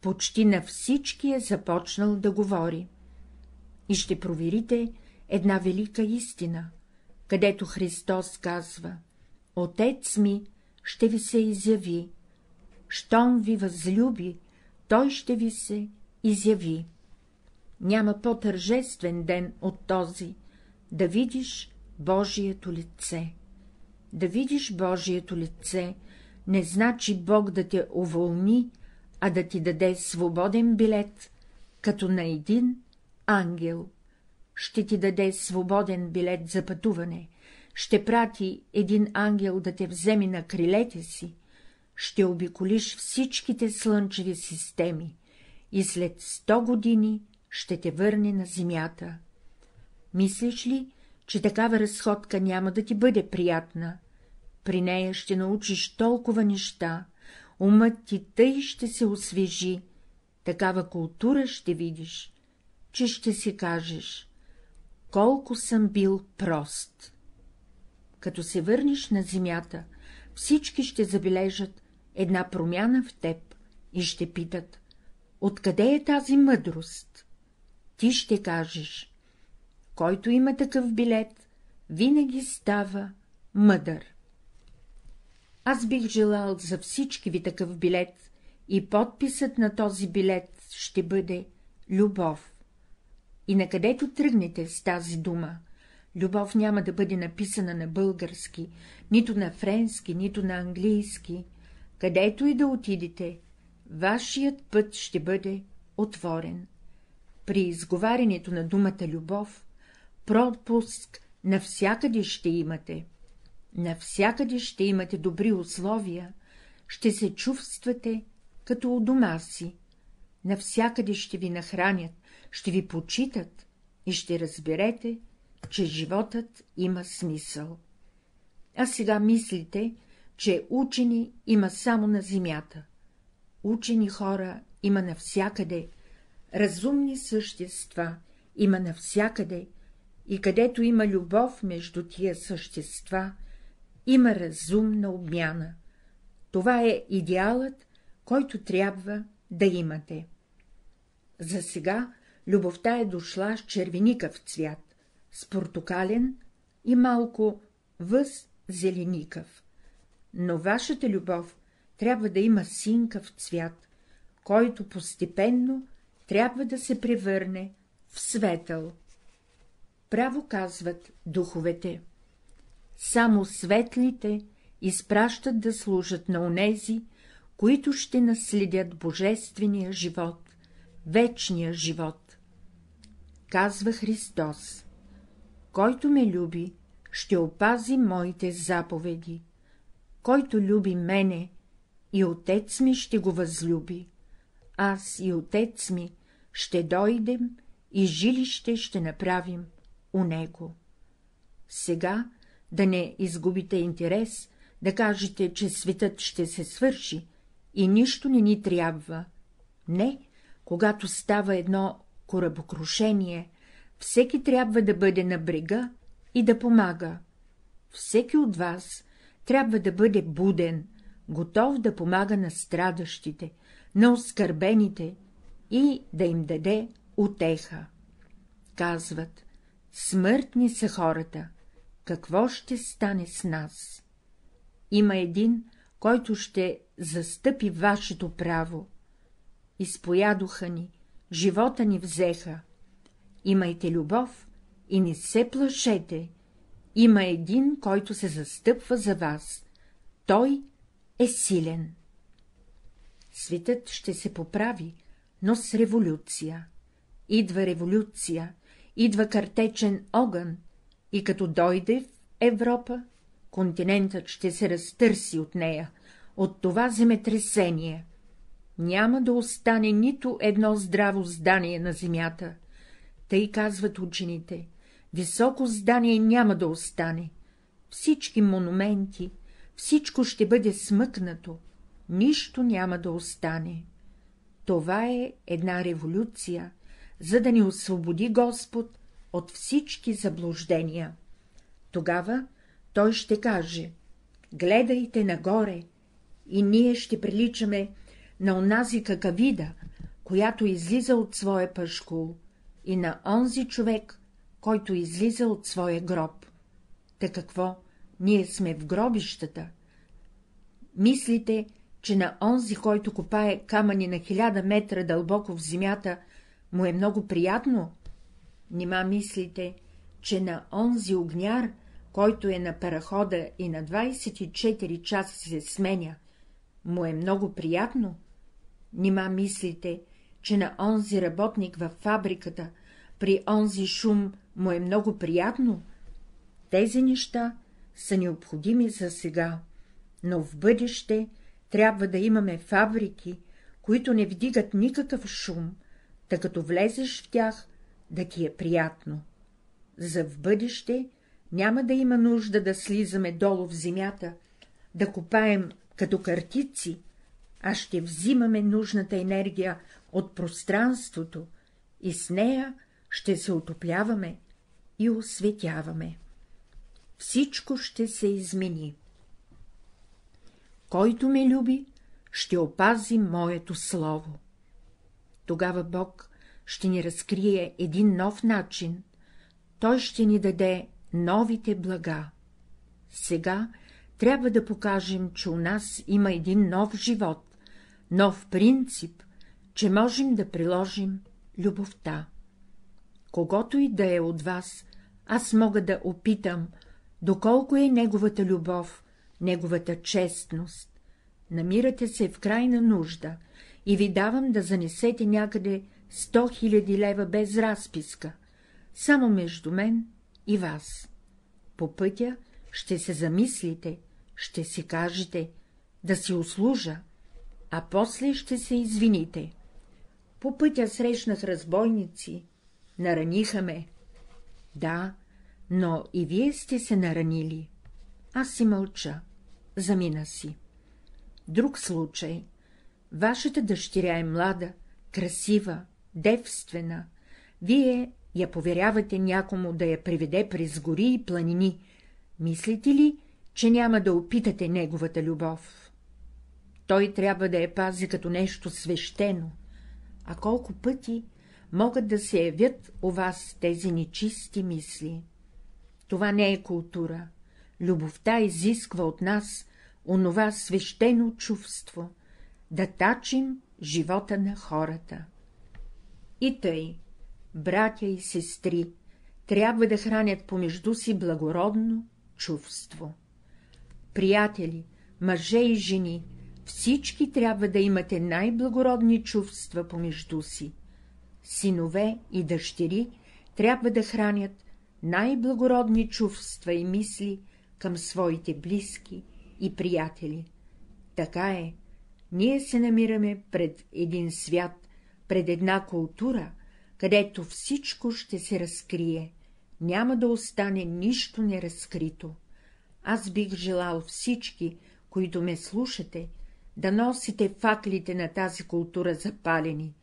Почти на всички е започнал да говори. И ще проверите една велика истина, където Христос казва — Отец ми ще ви се изяви, щом ви възлюби, той ще ви се изяви. Няма по-тържествен ден от този, да видиш Божието лице. Да видиш Божието лице не значи Бог да те уволни, а да ти даде свободен билет, като на един ангел. Ще ти даде свободен билет за пътуване, ще прати един ангел да те вземе на крилете си, ще обиколиш всичките слънчеви системи и след сто години ще те върне на земята. Мислиш ли, че такава разходка няма да ти бъде приятна? При нея ще научиш толкова неща, умът ти тъй ще се освежи, такава култура ще видиш, че ще си кажеш — колко съм бил прост. Като се върнеш на земята, всички ще забележат една промяна в теб и ще питат откъде е тази мъдрост? Ти ще кажеш, който има такъв билет, винаги става мъдър. Аз бих желал за всички ви такъв билет и подписът на този билет ще бъде любов. И накъдето тръгнете с тази дума, любов няма да бъде написана на български, нито на френски, нито на английски, където и да отидете, вашият път ще бъде отворен. При изговарянето на думата любов, пропуск навсякъде ще имате. Навсякъде ще имате добри условия, ще се чувствате като у дома си, навсякъде ще ви нахранят, ще ви почитат и ще разберете, че животът има смисъл. А сега мислите, че учени има само на земята. Учени хора има навсякъде, разумни същества има навсякъде, и където има любов между тия същества, има разумна обмяна. Това е идеалът, който трябва да имате. За сега любовта е дошла с червеникъв цвят, с портокален и малко въз зеленикъв. Но вашата любов трябва да има синкъв цвят, който постепенно трябва да се превърне в светъл. Право казват духовете. Само светлите изпращат да служат на онези, които ще наследят божествения живот, вечния живот. Казва Христос, който ме люби, ще опази моите заповеди, който люби мене, и отец ми ще го възлюби, аз и отец ми ще дойдем и жилище ще направим у него. Сега да не изгубите интерес, да кажете, че светът ще се свърши и нищо не ни трябва. Не, когато става едно корабокрушение, всеки трябва да бъде на брега и да помага. Всеки от вас трябва да бъде буден, готов да помага на страдащите, на оскърбените и да им даде утеха. Казват, смъртни са хората, какво ще стане с нас? Има един, който ще застъпи вашето право. Изпоядоха ни, живота ни взеха. Имайте любов и не се плашете. Има един, който се застъпва за вас. Той е силен. Светът ще се поправи, но с революция. Идва революция, идва картечен огън, и като дойде в Европа, континентът ще се разтърси от нея, от това земетресение. Няма да остане нито едно здраво здание на земята. Тъй казват учените, високо здание няма да остане. Всички монументи, всичко ще бъде смъкнато, нищо няма да остане. Това е една революция, за да ни освободи Господ от всички заблуждения. Тогава той ще каже — гледайте нагоре, и ние ще приличаме на онази какавида, която излиза от своя пъшкул, и на онзи човек, който излиза от своя гроб. Та какво, ние сме в гробищата? Мислите, че на онзи, който копае камъни на хиляда метра дълбоко в земята, му е много приятно? Нима мислите, че на онзи огняр, който е на парахода и на 24 часа се сменя, му е много приятно? Нима мислите, че на онзи работник във фабриката, при онзи шум му е много приятно? Тези неща са необходими за сега, но в бъдеще трябва да имаме фабрики, които не вдигат никакъв шум, тъй като влезеш в тях, да ти е приятно. За в бъдеще няма да има нужда да слизаме долу в земята, да копаем като картици, а ще взимаме нужната енергия от пространството и с нея ще се отопляваме и осветяваме. Всичко ще се измени. Който ме люби, ще опази моето слово. Тогава Бог ще ни разкрие един нов начин, той ще ни даде новите блага. Сега трябва да покажем, че у нас има един нов живот, нов принцип, че можем да приложим любовта. Когато и да е от вас, аз мога да опитам, доколко е неговата любов, неговата честност. Намирате се в крайна нужда и ви давам да занесете някъде 100 000 лева без разписка, само между мен и вас. По пътя ще се замислите, ще си кажете, да си услужа, а после ще се извините. По пътя срещнах разбойници, нараниха ме. Да, но и вие сте се наранили. Аз си мълча, замина си. Друг случай. Вашата дъщеря е млада, красива, девствена. Вие я поверявате някому да я приведе през гори и планини. Мислите ли, че няма да опитате неговата любов? Той трябва да я пази като нещо свещено. А колко пъти могат да се явят у вас тези нечисти мисли? Това не е култура. Любовта изисква от нас онова свещено чувство, да тачим живота на хората. И тъй, братя и сестри, трябва да хранят помежду си благородно чувство. Приятели, мъже и жени, всички трябва да имате най-благородни чувства помежду си. Синове и дъщери трябва да хранят най-благородни чувства и мисли към своите близки и приятели. Така е, ние се намираме пред един свят, пред една култура, където всичко ще се разкрие, няма да остане нищо неразкрито. Аз бих желал всички, които ме слушате, да носите факлите на тази култура запалени,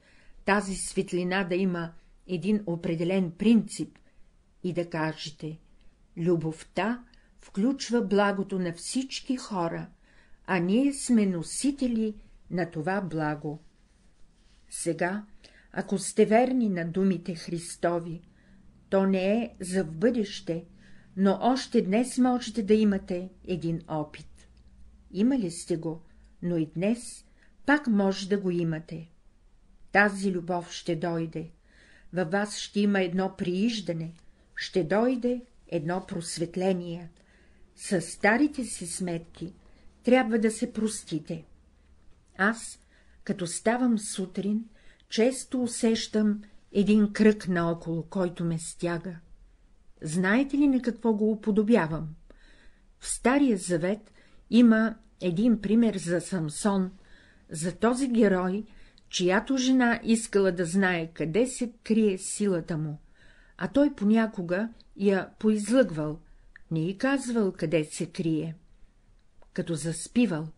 тази светлина да има един определен принцип и да кажете — любовта включва благото на всички хора, а ние сме носители на това благо. Сега, ако сте верни на думите Христови, то не е за в бъдеще, но още днес можете да имате един опит. Имали сте го, но и днес пак може да го имате. Тази любов ще дойде, във вас ще има едно прииждане, ще дойде едно просветление. С старите си сметки трябва да се простите. Аз, като ставам сутрин, често усещам един кръг наоколо, който ме стяга. Знаете ли на какво го уподобявам? В Стария завет има един пример за Самсон, за този герой, чиято жена искала да знае къде се крие силата му, а той понякога я поизлъгвал, не й казвал къде се крие. Като заспивал,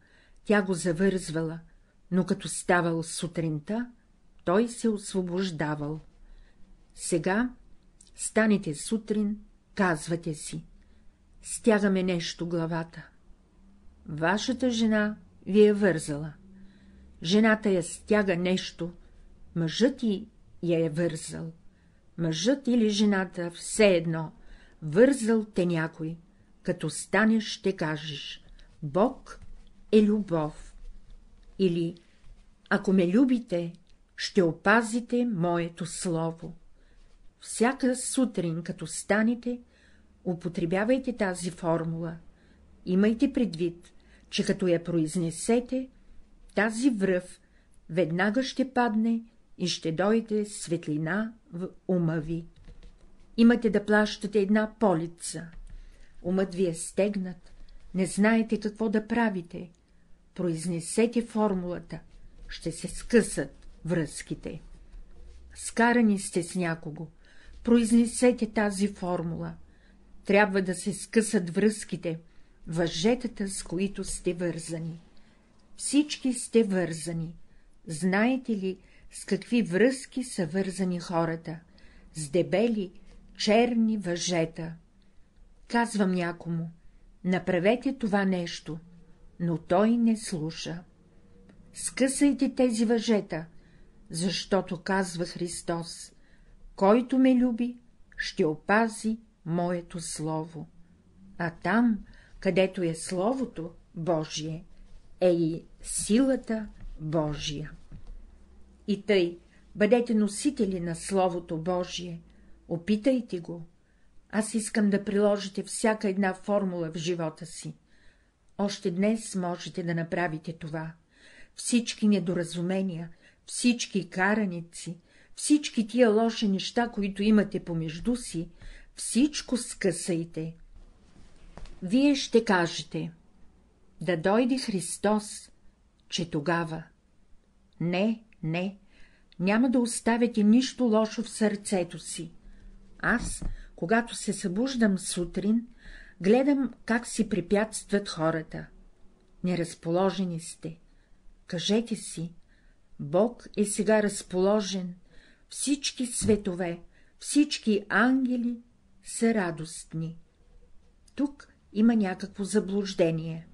тя го завързвала, но като ставал сутринта, той се освобождавал. Сега станете сутрин, казвате си, стягаме нещо главата. Вашата жена ви е вързала. Жената я стяга нещо, мъжът и я е вързал. Мъжът или жената, все едно, вързал те някой, като станеш ще кажеш — Бог е любов. Или, ако ме любите, ще опазите моето слово. Всяка сутрин, като станете, употребявайте тази формула. Имайте предвид, че като я произнесете, тази връв веднага ще падне и ще дойде светлина в ума ви. Имате да плащате една полица. Умът ви е стегнат, не знаете какво да правите. Произнесете формулата, ще се скъсат връзките. Скарани сте с някого, произнесете тази формула. Трябва да се скъсат връзките, въжетата, с които сте вързани. Всички сте вързани. Знаете ли, с какви връзки са вързани хората? С дебели, черни въжета. Казвам някому, направете това нещо, но той не слуша. Скъсайте тези въжета, защото казва Христос, който ме люби, ще опази моето слово. А там, където е Словото Божие, е и силата Божия. И тъй, бъдете носители на Словото Божие, опитайте го. Аз искам да приложите всяка една формула в живота си. Още днес можете да направите това. Всички недоразумения, всички караници, всички тия лоши неща, които имате помежду си, всичко скъсайте. Вие ще кажете, да дойде Христос, че тогава. Не, не, няма да оставяте нищо лошо в сърцето си. Аз, когато се събуждам сутрин, гледам как си препятстват хората. Неразположени сте. Кажете си, Бог е сега разположен, всички светове, всички ангели са радостни. Тук има някакво заблуждение.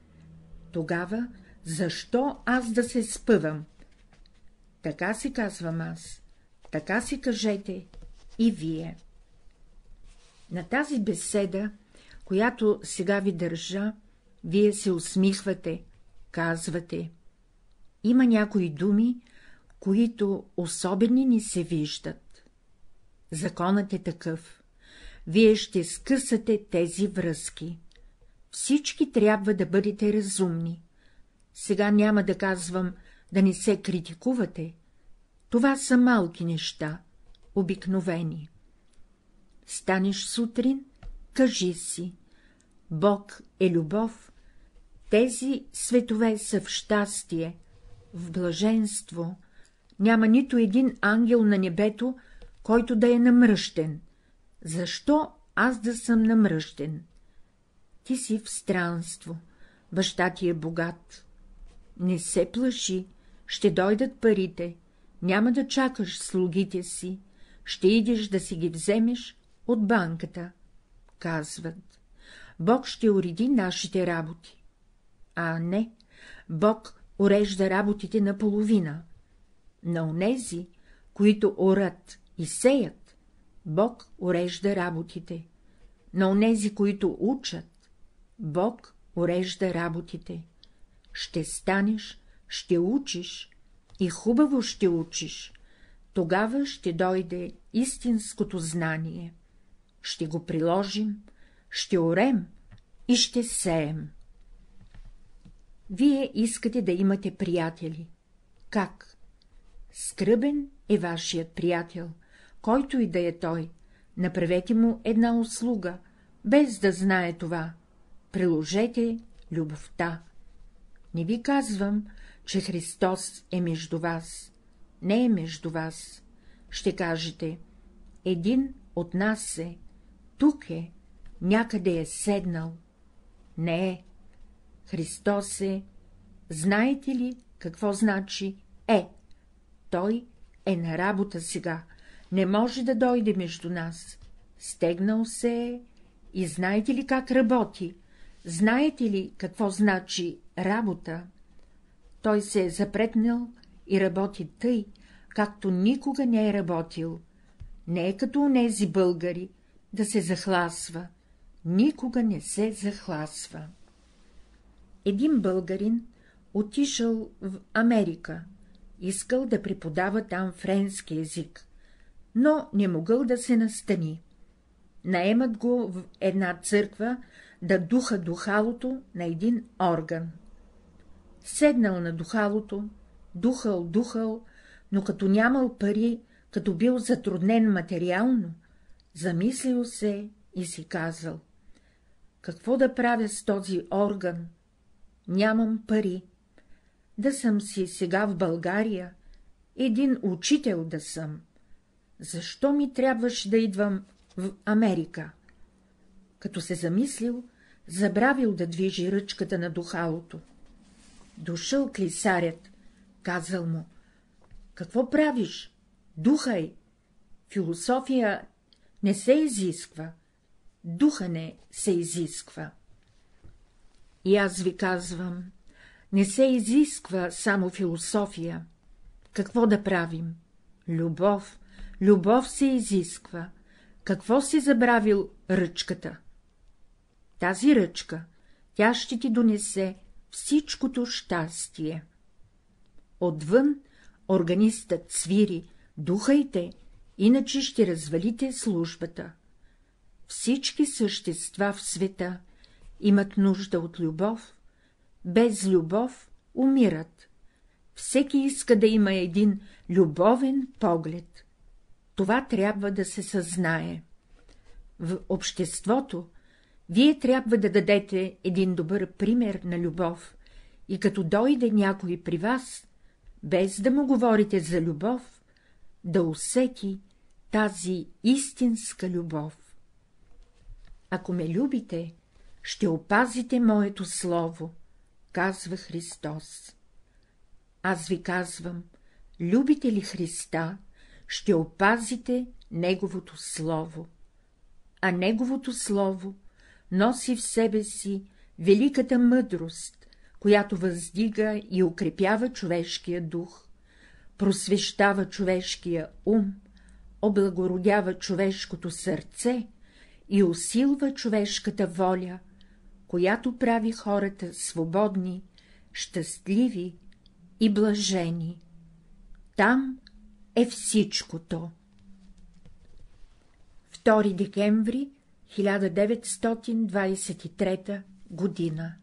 Тогава защо аз да се спъвам? Така си казвам аз, така си кажете и вие. На тази беседа, която сега ви държа, вие се усмихвате, казвате. Има някои думи, които особени ни се виждат. Законът е такъв. Вие ще скъсате тези връзки. Всички трябва да бъдете разумни. Сега няма да казвам да не се критикувате. Това са малки неща, обикновени. Станеш сутрин, кажи си. Бог е любов, тези светове са в щастие, в блаженство, няма нито един ангел на небето, който да е намръщен. Защо аз да съм намръщен? Ти си в странство, баща ти е богат. Не се плаши, ще дойдат парите, няма да чакаш слугите си, ще идеш да си ги вземеш от банката, казват. Бог ще уреди нашите работи. А не, Бог урежда работите наполовина. На онези, които орат и сеят, Бог урежда работите. На онези, които учат, Бог урежда работите. Ще станеш, ще учиш и хубаво ще учиш, тогава ще дойде истинското знание. Ще го приложим, ще орем и ще сеем. Вие искате да имате приятели. Как? Скръбен е вашият приятел, който и да е той. Направете му една услуга, без да знае това. Приложете любовта. Не ви казвам, че Христос е между вас. Не е между вас. Ще кажете, един от нас е, тук е, някъде е седнал. Не е. Христос е. Знаете ли какво значи е? Той е на работа сега, не може да дойде между нас. Стегнал се е и знаете ли как работи? Знаете ли какво значи работа? Той се е запретнал и работи тъй, както никога не е работил. Не е като онези българи, да се захласва. Никога не се захласва. Един българин отишъл в Америка, искал да преподава там френски език, но не могъл да се настани. Наемат го в една църква да духа духалото на един орган. Седнал на духалото, духал, духал, но като нямал пари, като бил затруднен материално, замислил се и си казал — какво да правя с този орган? Нямам пари. Да съм си сега в България, един учител да съм. Защо ми трябваше да идвам в Америка? Като се замислил, забравил да движи ръчката на духалото. Дошъл клисарят, казал му. Какво правиш? Духай! Философия не се изисква, духане се изисква. И аз ви казвам, не се изисква само философия. Какво да правим? Любов, любов се изисква. Какво си забравил ръчката? Тази ръчка, тя ще ти донесе всичкото щастие. Отвън органистът свири, духайте, иначе ще развалите службата. Всички същества в света имат нужда от любов, без любов умират. Всеки иска да има един любовен поглед. Това трябва да се съзнае. В обществото вие трябва да дадете един добър пример на любов и като дойде някой при вас, без да му говорите за любов, да усети тази истинска любов. Ако ме любите, ще опазите моето слово, казва Христос. Аз ви казвам, любите ли Христа, ще опазите Неговото Слово. А Неговото Слово носи в себе си великата мъдрост, която въздига и укрепява човешкия дух, просвещава човешкия ум, облагородява човешкото сърце и усилва човешката воля, която прави хората свободни, щастливи и блажени. Там е всичкото. 2 декември 1923 година